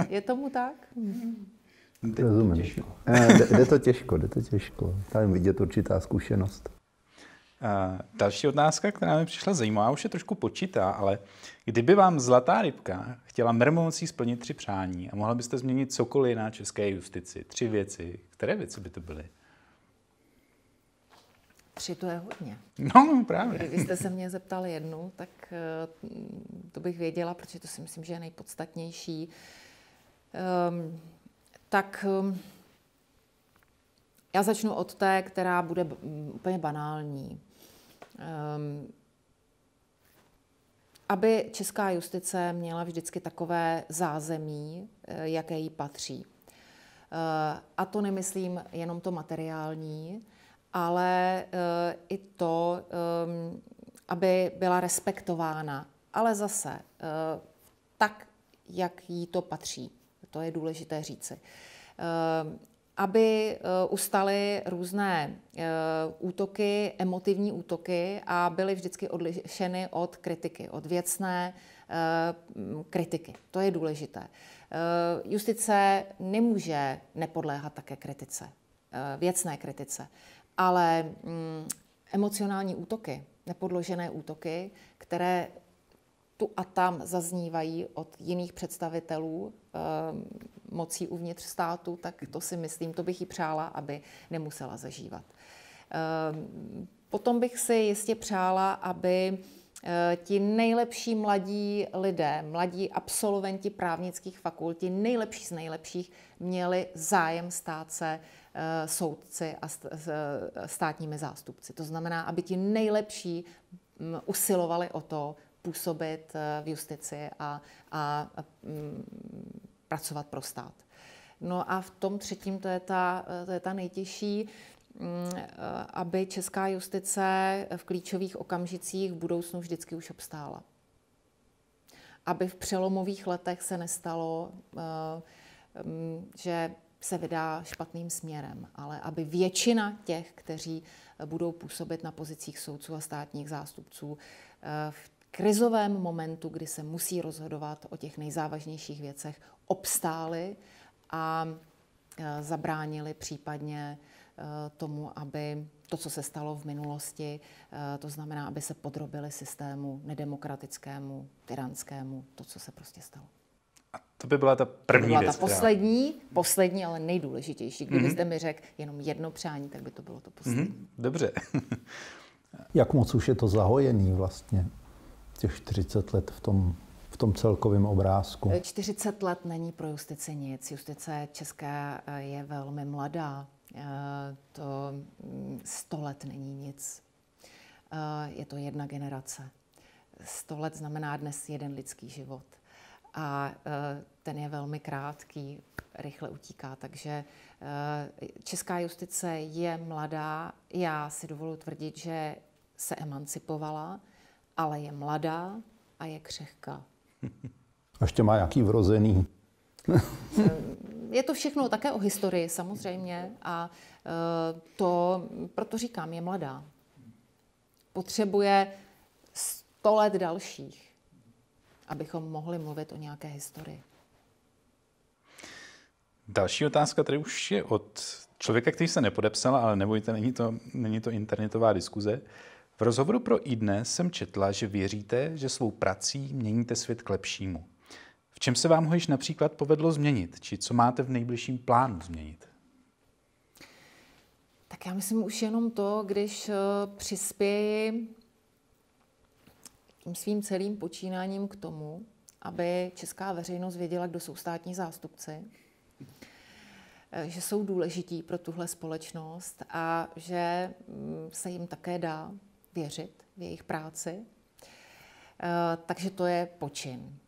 je tomu tak? Rozumím. Těžko. Eh, jde, jde to těžko, jde to těžko. Tam vidět určitá zkušenost. Uh, další otázka, která mi přišla zajímavá, už je trošku počítá, ale kdyby vám zlatá rybka chtěla mermomocí splnit tři přání a mohla byste změnit cokoliv na české justici, tři věci, které věci by to byly? Tři to je hodně. No, právě. Kdybyste se mě zeptali jednu, tak eh, to bych věděla, protože to si myslím, že je nejpodstatnější. Um, tak um, já začnu od té, která bude úplně banální. Um, aby česká justice měla vždycky takové zázemí, eh, jaké jí patří. Uh, a to nemyslím jenom to materiální, ale uh, i to, um, aby byla respektována, ale zase tak, jak jí to patří. To je důležité říci. Uh, aby ustaly různé útoky, emotivní útoky a byly vždycky odlišeny od kritiky, od věcné kritiky. To je důležité. Justice nemůže nepodléhat také kritice, věcné kritice ale mm, emocionální útoky, nepodložené útoky, které tu a tam zaznívají od jiných představitelů e, mocí uvnitř státu, tak to si myslím, to bych jí přála, aby nemusela zažívat. E, potom bych si jistě přála, aby e, ti nejlepší mladí lidé, mladí absolventi právnických fakult, ti nejlepší z nejlepších, měli zájem stát se Eh, soudci a státními zástupci. To znamená, aby ti nejlepší mm, usilovali o to působit eh, v justici a, a mm, pracovat pro stát. No a v tom třetím, to je ta, to je ta nejtěžší, mm, aby česká justice v klíčových okamžicích v budoucnu vždycky už obstála. Aby v přelomových letech se nestalo, eh, že se vydá špatným směrem, ale aby většina těch, kteří budou působit na pozicích soudců a státních zástupců eh, v krizovém momentu, kdy se musí rozhodovat o těch nejzávažnějších věcech, obstáli a eh, zabránili případně eh, tomu, aby to, co se stalo v minulosti, to znamená, aby se podrobili systému nedemokratickému, tyranskému, to, co se prostě stalo. To by byla ta první to byla věc. ta poslední, která... poslední, ale nejdůležitější. Kdybyste mm-hmm. mi řekl jenom jedno přání, tak by to bylo to poslední. Mm-hmm. Dobře. Jak moc už je to zahojený vlastně, těch 40 let v tom, v tom celkovém obrázku? 40 let není pro justici nic. Justice česká eh, je velmi mladá. Eh, to 100 mm, let není nic. Eh, je to jedna generace. 100 let znamená dnes jeden lidský život a ten je velmi krátký, rychle utíká. Takže česká justice je mladá. Já si dovoluji tvrdit, že se emancipovala ale je mladá a je křehká. A ještě má nějaký vrozený. je to všechno také o historii samozřejmě a e, to, proto říkám, je mladá. Potřebuje sto let dalších, abychom mohli mluvit o nějaké historii. Další otázka tady už je od člověka, který se nepodepsal, ale nebojte, není to, není to internetová diskuze. V rozhovoru pro iDnes jsem četla, že věříte, že svou prací měníte svět k lepšímu. V čem se vám ho již například povedlo změnit? Či co máte v nejbližším plánu změnit? Tak já myslím už jenom to, když eh, přispěji tím svým celým počínáním k tomu, aby česká veřejnost věděla, kdo jsou státní zástupci, eh, že jsou důležití pro tuhle společnost a že mm, se jim také dá věřit v jejich práci. Eh, takže to je počin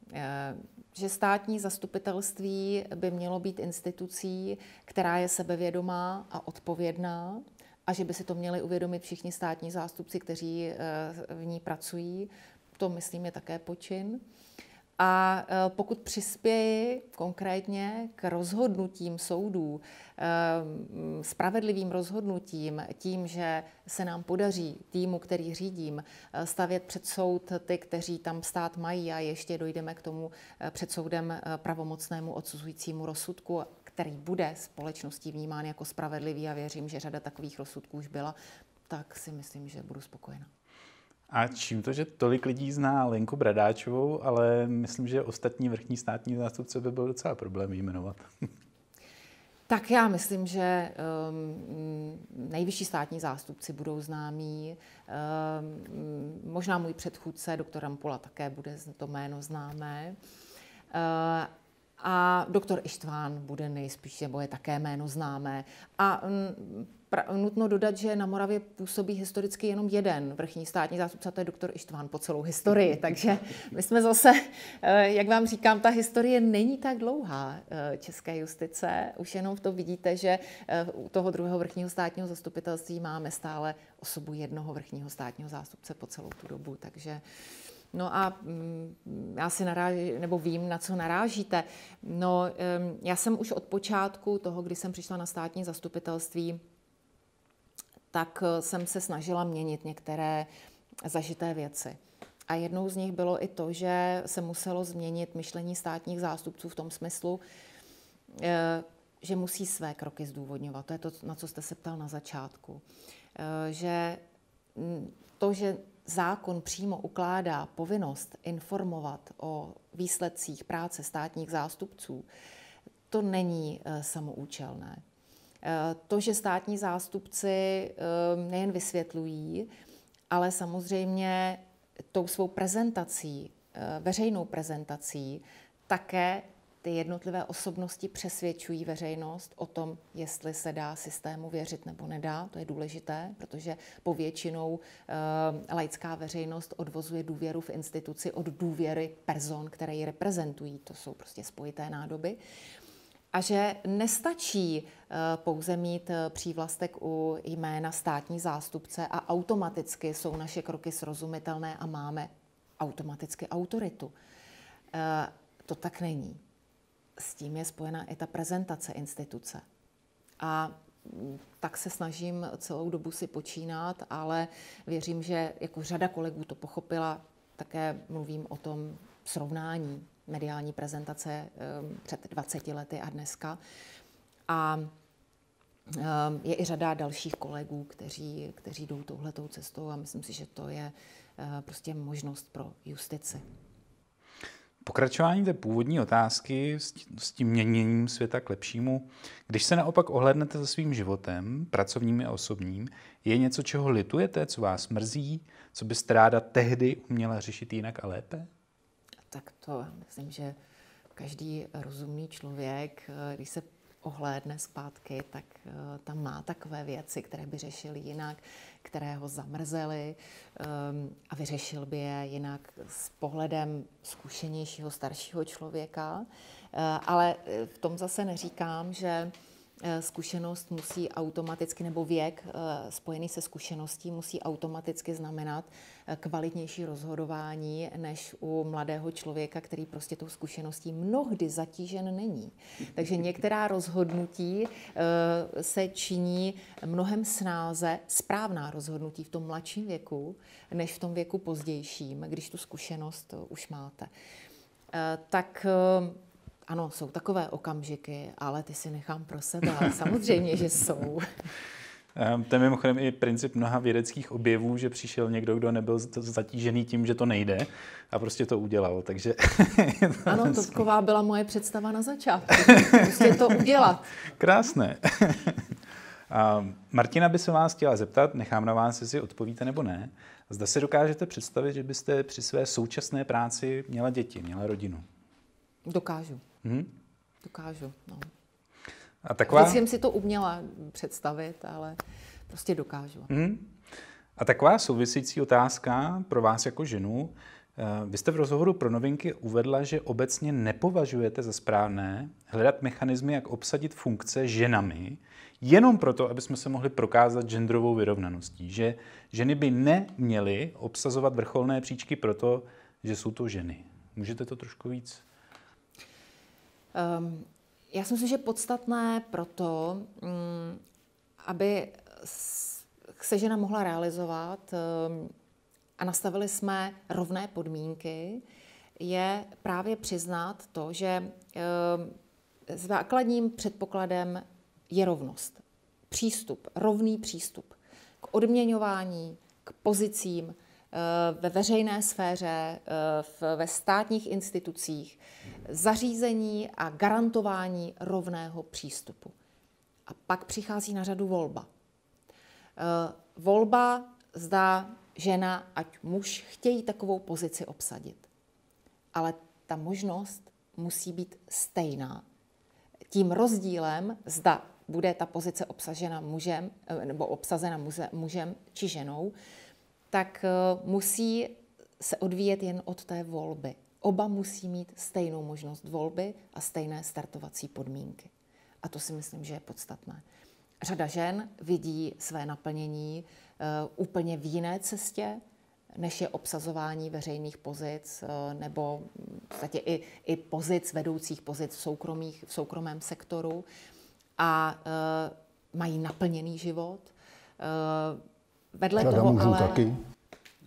že státní zastupitelství by mělo být institucí, která je sebevědomá a odpovědná a že by si to měli uvědomit všichni státní zástupci, kteří eh, v ní pracují. To, myslím, je také počin. A e, pokud přispěji konkrétně k rozhodnutím soudů, e, spravedlivým rozhodnutím, tím, že se nám podaří týmu, který řídím, e, stavět před soud ty, kteří tam stát mají a ještě dojdeme k tomu před soudem pravomocnému odsuzujícímu rozsudku, který bude společností vnímán jako spravedlivý a věřím, že řada takových rozsudků už byla, tak si myslím, že budu spokojená. A čím to, že tolik lidí zná Lenku Bradáčovou, ale myslím, že ostatní vrchní státní zástupce by byl docela problém jmenovat. Tak já myslím, že um, nejvyšší státní zástupci budou známí. Um, možná můj předchůdce, doktor Rampula, také bude to jméno známé. Uh, a doktor Ištván bude nejspíš, nebo je také jméno známé. A um, pra, nutno dodat, že na Moravě působí historicky jenom jeden vrchní státní zástupce, to je doktor Ištván po celou historii. Takže my jsme zase, eh, jak vám říkám, ta historie není tak dlouhá eh, české justice. Už jenom v to vidíte, že eh, u toho druhého vrchního státního zastupitelství máme stále osobu jednoho vrchního státního zástupce po celou tu dobu. Takže No a mm, já si naráží, nebo vím, na co narážíte. No, já jsem už od počátku toho, kdy jsem přišla na státní zastupitelství, tak eh, jsem se snažila měnit některé zažité věci. A jednou z nich bylo i to, že se muselo změnit myšlení státních zástupců v tom smyslu, eh, že musí své kroky zdůvodňovat. To je to, na co jste se ptal na začátku. Eh, že to, že zákon přímo ukládá povinnost informovat o výsledcích práce státních zástupců, to není samoučelné. To, že státní zástupci ehm, nejen vysvětlují, ale samozřejmě tou svou prezentací, eh, veřejnou prezentací, také ty jednotlivé osobnosti přesvědčují veřejnost o tom, jestli se dá systému věřit nebo nedá. To je důležité, protože povětšinou e, laická veřejnost odvozuje důvěru v instituci od důvěry person, které ji reprezentují. To jsou prostě spojité nádoby a že nestačí eh, pouze mít eh, přívlastek u jména státní zástupce a automaticky jsou naše kroky srozumitelné a máme automaticky autoritu. Eh, to tak není. S tím je spojena i ta prezentace instituce. A mm, tak se snažím celou dobu si počínat, ale věřím, že jako řada kolegů to pochopila, také mluvím o tom srovnání mediální prezentace ehm, před 20 lety a dneska. A ehm, je i řada dalších kolegů, kteří, kteří jdou touhletou cestou a myslím si, že to je eh, prostě možnost pro justici. Pokračování té původní otázky s tím měněním světa k lepšímu. Když se naopak ohlednete za svým životem, pracovním a osobním, je něco, čeho litujete, co vás mrzí, co byste ráda tehdy uměla řešit jinak a lépe? Tak to myslím, že každý rozumný člověk, eh, když se ohlédne zpátky, tak uh, tam má takové věci, které by řešil jinak, které ho zamrzely um, a vyřešil by je jinak s pohledem zkušenějšího, staršího člověka. Uh, ale v tom zase neříkám, že Eh, zkušenost musí automaticky, nebo věk eh, spojený se zkušeností musí automaticky znamenat eh, kvalitnější rozhodování než u mladého člověka, který prostě tou zkušeností mnohdy zatížen není. Takže některá rozhodnutí se činí mnohem snáze, správná rozhodnutí v tom mladším věku, než v tom věku pozdějším, když tu zkušenost už máte. Tak ano, jsou takové okamžiky, ale ty si nechám pro sebe. Samozřejmě, že jsou. Ehm, to je mimochodem i princip mnoha vědeckých objevů, že přišel někdo, kdo nebyl zatížený tím, že to nejde a prostě to udělal. Takže ano, to taková byla moje představa na začátku. Prostě to udělat. Krásné. A Martina by se vás chtěla zeptat, nechám na vás, jestli odpovíte nebo ne. Zda si dokážete představit, že byste při své současné práci měla děti, měla rodinu? Dokážu. Hmm? Dokážu, no. A taková... Vždycky jsem si to uměla představit, ale prostě dokážu. Hmm? A taková související otázka pro vás jako ženu. Eh, vy jste v rozhovoru pro novinky uvedla, že obecně nepovažujete za správné hledat mechanismy, jak obsadit funkce ženami, jenom proto, aby jsme se mohli prokázat genderovou vyrovnaností. Že ženy by neměly obsazovat vrcholné příčky proto, že jsou to ženy. Můžete to trošku víc Um, já si myslím, že podstatné proto, um, aby se žena mohla realizovat um, a nastavili jsme rovné podmínky, je právě přiznat to, že um, základním předpokladem je rovnost. Přístup, rovný přístup k odměňování, k pozicím, Eh, ve veřejné sféře, ve státních institucích, zařízení a garantování rovného přístupu. A pak přichází na řadu volba. Eh, volba, zda žena, ať muž chtějí takovou pozici obsadit. Ale ta možnost musí být stejná. Tím rozdílem, zda bude ta pozice obsažena mužem nebo obsazena mužem či ženou, tak eh, musí se odvíjet jen od té volby. Oba musí mít stejnou možnost volby a stejné startovací podmínky. A to si myslím, že je podstatné. Řada žen vidí své naplnění uh, úplně v jiné cestě, než je obsazování veřejných pozic uh, nebo v podstatě i, i pozic, vedoucích pozic v, soukromých, v soukromém sektoru a uh, mají naplněný život. Vedle Řada toho ale... taky.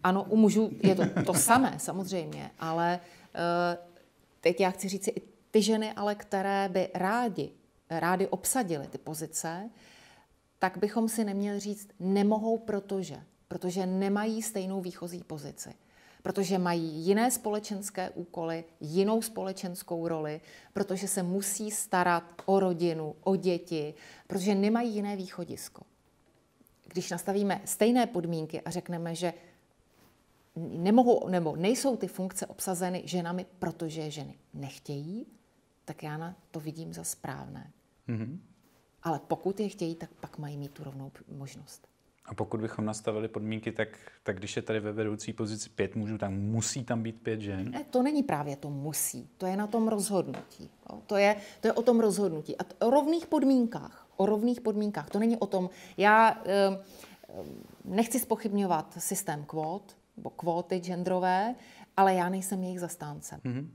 Ano, u mužů je to to samé, samozřejmě, ale teď já chci říct i ty ženy, ale které by rádi, rádi obsadily ty pozice, tak bychom si neměli říct, nemohou protože, protože nemají stejnou výchozí pozici. Protože mají jiné společenské úkoly, jinou společenskou roli, protože se musí starat o rodinu, o děti, protože nemají jiné východisko. Když nastavíme stejné podmínky a řekneme, že nemohou, nebo nejsou ty funkce obsazeny ženami, protože ženy nechtějí, tak já na to vidím za správné. Mm-hmm. Ale pokud je chtějí, tak pak mají mít tu rovnou možnost. A pokud bychom nastavili podmínky, tak, tak když je tady ve vedoucí pozici pět mužů, tak musí tam být pět žen? Ne, to není právě to musí, to je na tom rozhodnutí. To je, to je o tom rozhodnutí. A o rovných podmínkách o rovných podmínkách. To není o tom, já eh, nechci spochybňovat systém kvót, nebo kvóty genderové, ale já nejsem jejich zastáncem. Mm-hmm.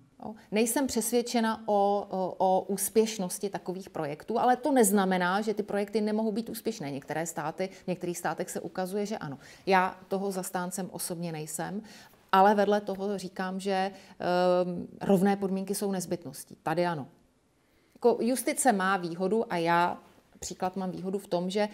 Nejsem přesvědčena o, o, o úspěšnosti takových projektů, ale to neznamená, že ty projekty nemohou být úspěšné. Některé státy, v některých státech se ukazuje, že ano. Já toho zastáncem osobně nejsem, ale vedle toho říkám, že um, rovné podmínky jsou nezbytností. Tady ano. Jako justice má výhodu a já Příklad mám výhodu v tom, že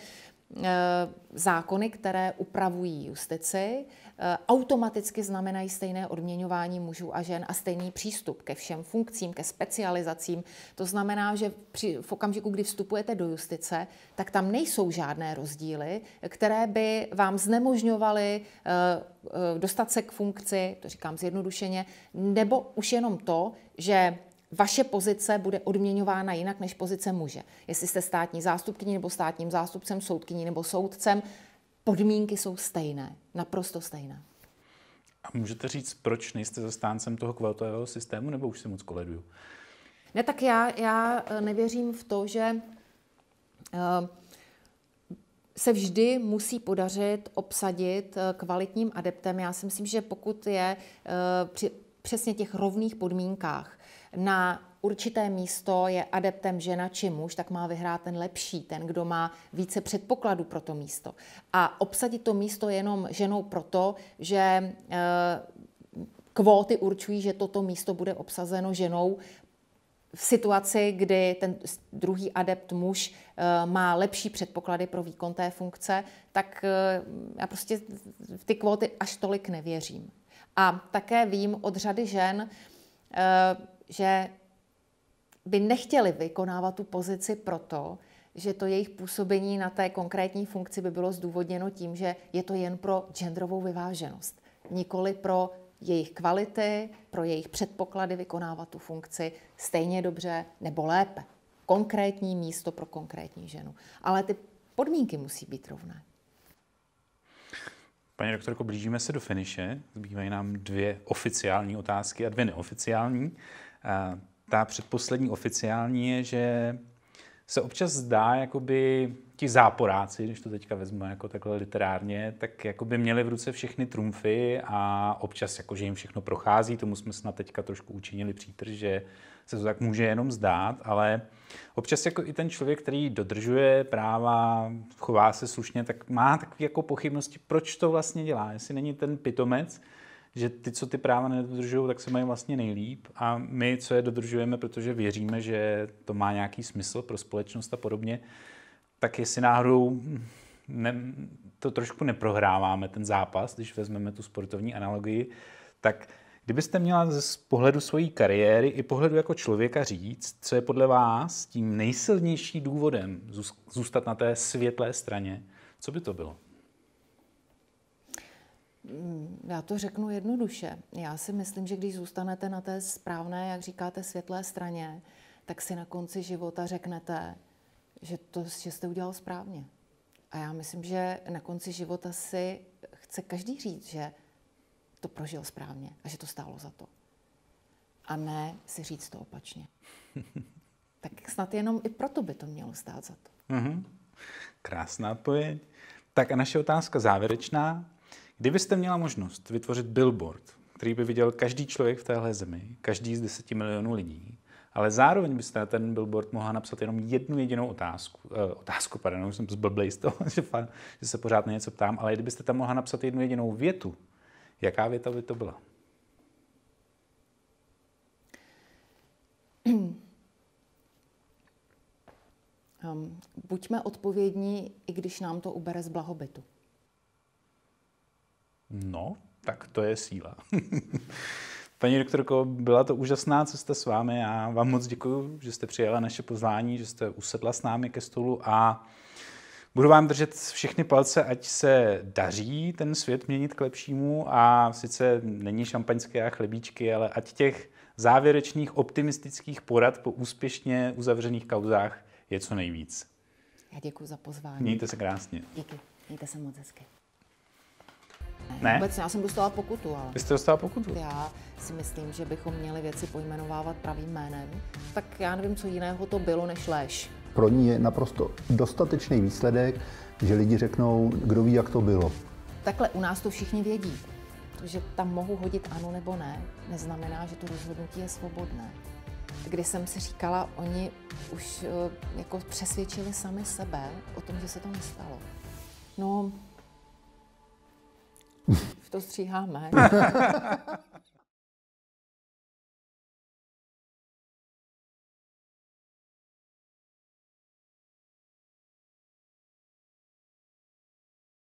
zákony, které upravují justici, e, automaticky znamenají stejné odměňování mužů a žen a stejný přístup ke všem funkcím, ke specializacím. To znamená, že při, v okamžiku, kdy vstupujete do justice, tak tam nejsou žádné rozdíly, které by vám znemožňovaly e, dostat se k funkci, to říkám zjednodušeně, nebo už jenom to, že vaše pozice bude odměňována jinak než pozice muže. Jestli jste státní zástupkyní nebo státním zástupcem, soudkyní nebo soudcem, podmínky jsou stejné, naprosto stejné. A můžete říct, proč nejste zastáncem toho kvotového systému, nebo už si moc koleduju? Ne, tak já, já eh, nevěřím v to, že se vždy musí podařit obsadit kvalitním adeptem. Já si myslím, že pokud je při přesně těch rovných podmínkách na určité místo je adeptem žena či muž, tak má vyhrát ten lepší, ten, kdo má více předpokladů pro to místo. A obsadit to místo jenom ženou proto, že e, kvóty určují, že toto místo bude obsazeno ženou, v situaci, kdy ten druhý adept muž e, má lepší předpoklady pro výkon té funkce, tak e, já prostě v ty kvóty až tolik nevěřím. A také vím od řady žen, že by nechtěli vykonávat tu pozici proto, že to jejich působení na té konkrétní funkci by bylo zdůvodněno tím, že je to jen pro genderovou vyváženost. Nikoli pro jejich kvality, pro jejich předpoklady vykonávat tu funkci stejně dobře nebo lépe. Konkrétní místo pro konkrétní ženu. Ale ty podmínky musí být rovné. Paní doktorko, blížíme se do finiše. Zbývají nám dvě oficiální otázky a dvě neoficiální. Ta předposlední oficiální je, že se občas zdá, jakoby ti záporáci, když to teďka vezmu jako takhle literárně, tak jako by měli v ruce všechny trumfy a občas jako, že jim všechno prochází, tomu jsme snad teďka trošku učinili přítrž, že se to tak může jenom zdát, ale občas jako i ten člověk, který dodržuje práva, chová se slušně, tak má takové jako pochybnosti, proč to vlastně dělá, jestli není ten pitomec, že ty, co ty práva nedodržují, tak se mají vlastně nejlíp a my, co je dodržujeme, protože věříme, že to má nějaký smysl pro společnost a podobně, tak jestli náhodou ne, to trošku neprohráváme, ten zápas, když vezmeme tu sportovní analogii, tak kdybyste měla z pohledu svojí kariéry i pohledu jako člověka říct, co je podle vás tím nejsilnější důvodem zůstat na té světlé straně, co by to bylo? Mm, já to řeknu jednoduše. Já si myslím, že když zůstanete na té správné, jak říkáte, světlé straně, tak si na konci života řeknete, že, to, že jste udělal správně. A já myslím, že na konci života si chce každý říct, že to prožil správně a že to stálo za to. A ne si říct to opačně. tak snad jenom i proto by to mělo stát za to. Mm-hmm. Krásná odpověď. Tak a naše otázka závěrečná. Kdybyste měla možnost vytvořit billboard, který by viděl každý člověk v téhle zemi, každý z 10 milionů lidí, ale zároveň byste na ten billboard mohla napsat jenom jednu jedinou otázku. Uh, otázku, pardon, jsem zblblej z toho, že, fan, že se pořád na něco ptám, ale kdybyste tam mohla napsat jednu jedinou větu, jaká věta by to byla? Um, buďme odpovědní, i když nám to ubere z blahobytu. No, tak to je síla. Paní doktorko, byla to úžasná cesta s vámi. Já vám moc děkuji, že jste přijela naše pozvání, že jste usedla s námi ke stolu a budu vám držet všechny palce, ať se daří ten svět měnit k lepšímu a sice není šampaňské a chlebíčky, ale ať těch závěrečných optimistických porad po úspěšně uzavřených kauzách je co nejvíc. Já děkuji za pozvání. Mějte se krásně. Díky. Mějte se moc hezky. Ne? Vůbec, já jsem dostala pokutu, ale... Vy jste dostala pokutu? Já si myslím, že bychom měli věci pojmenovávat pravým jménem. Tak já nevím, co jiného to bylo než lež. Pro ní je naprosto dostatečný výsledek, že lidi řeknou, kdo ví, jak to bylo. Takhle u nás to všichni vědí. To, že tam mohu hodit ano nebo ne, neznamená, že to rozhodnutí je svobodné. Kdy jsem si říkala, oni už eh, jako přesvědčili sami sebe o tom, že se to nestalo. No, to stříháme.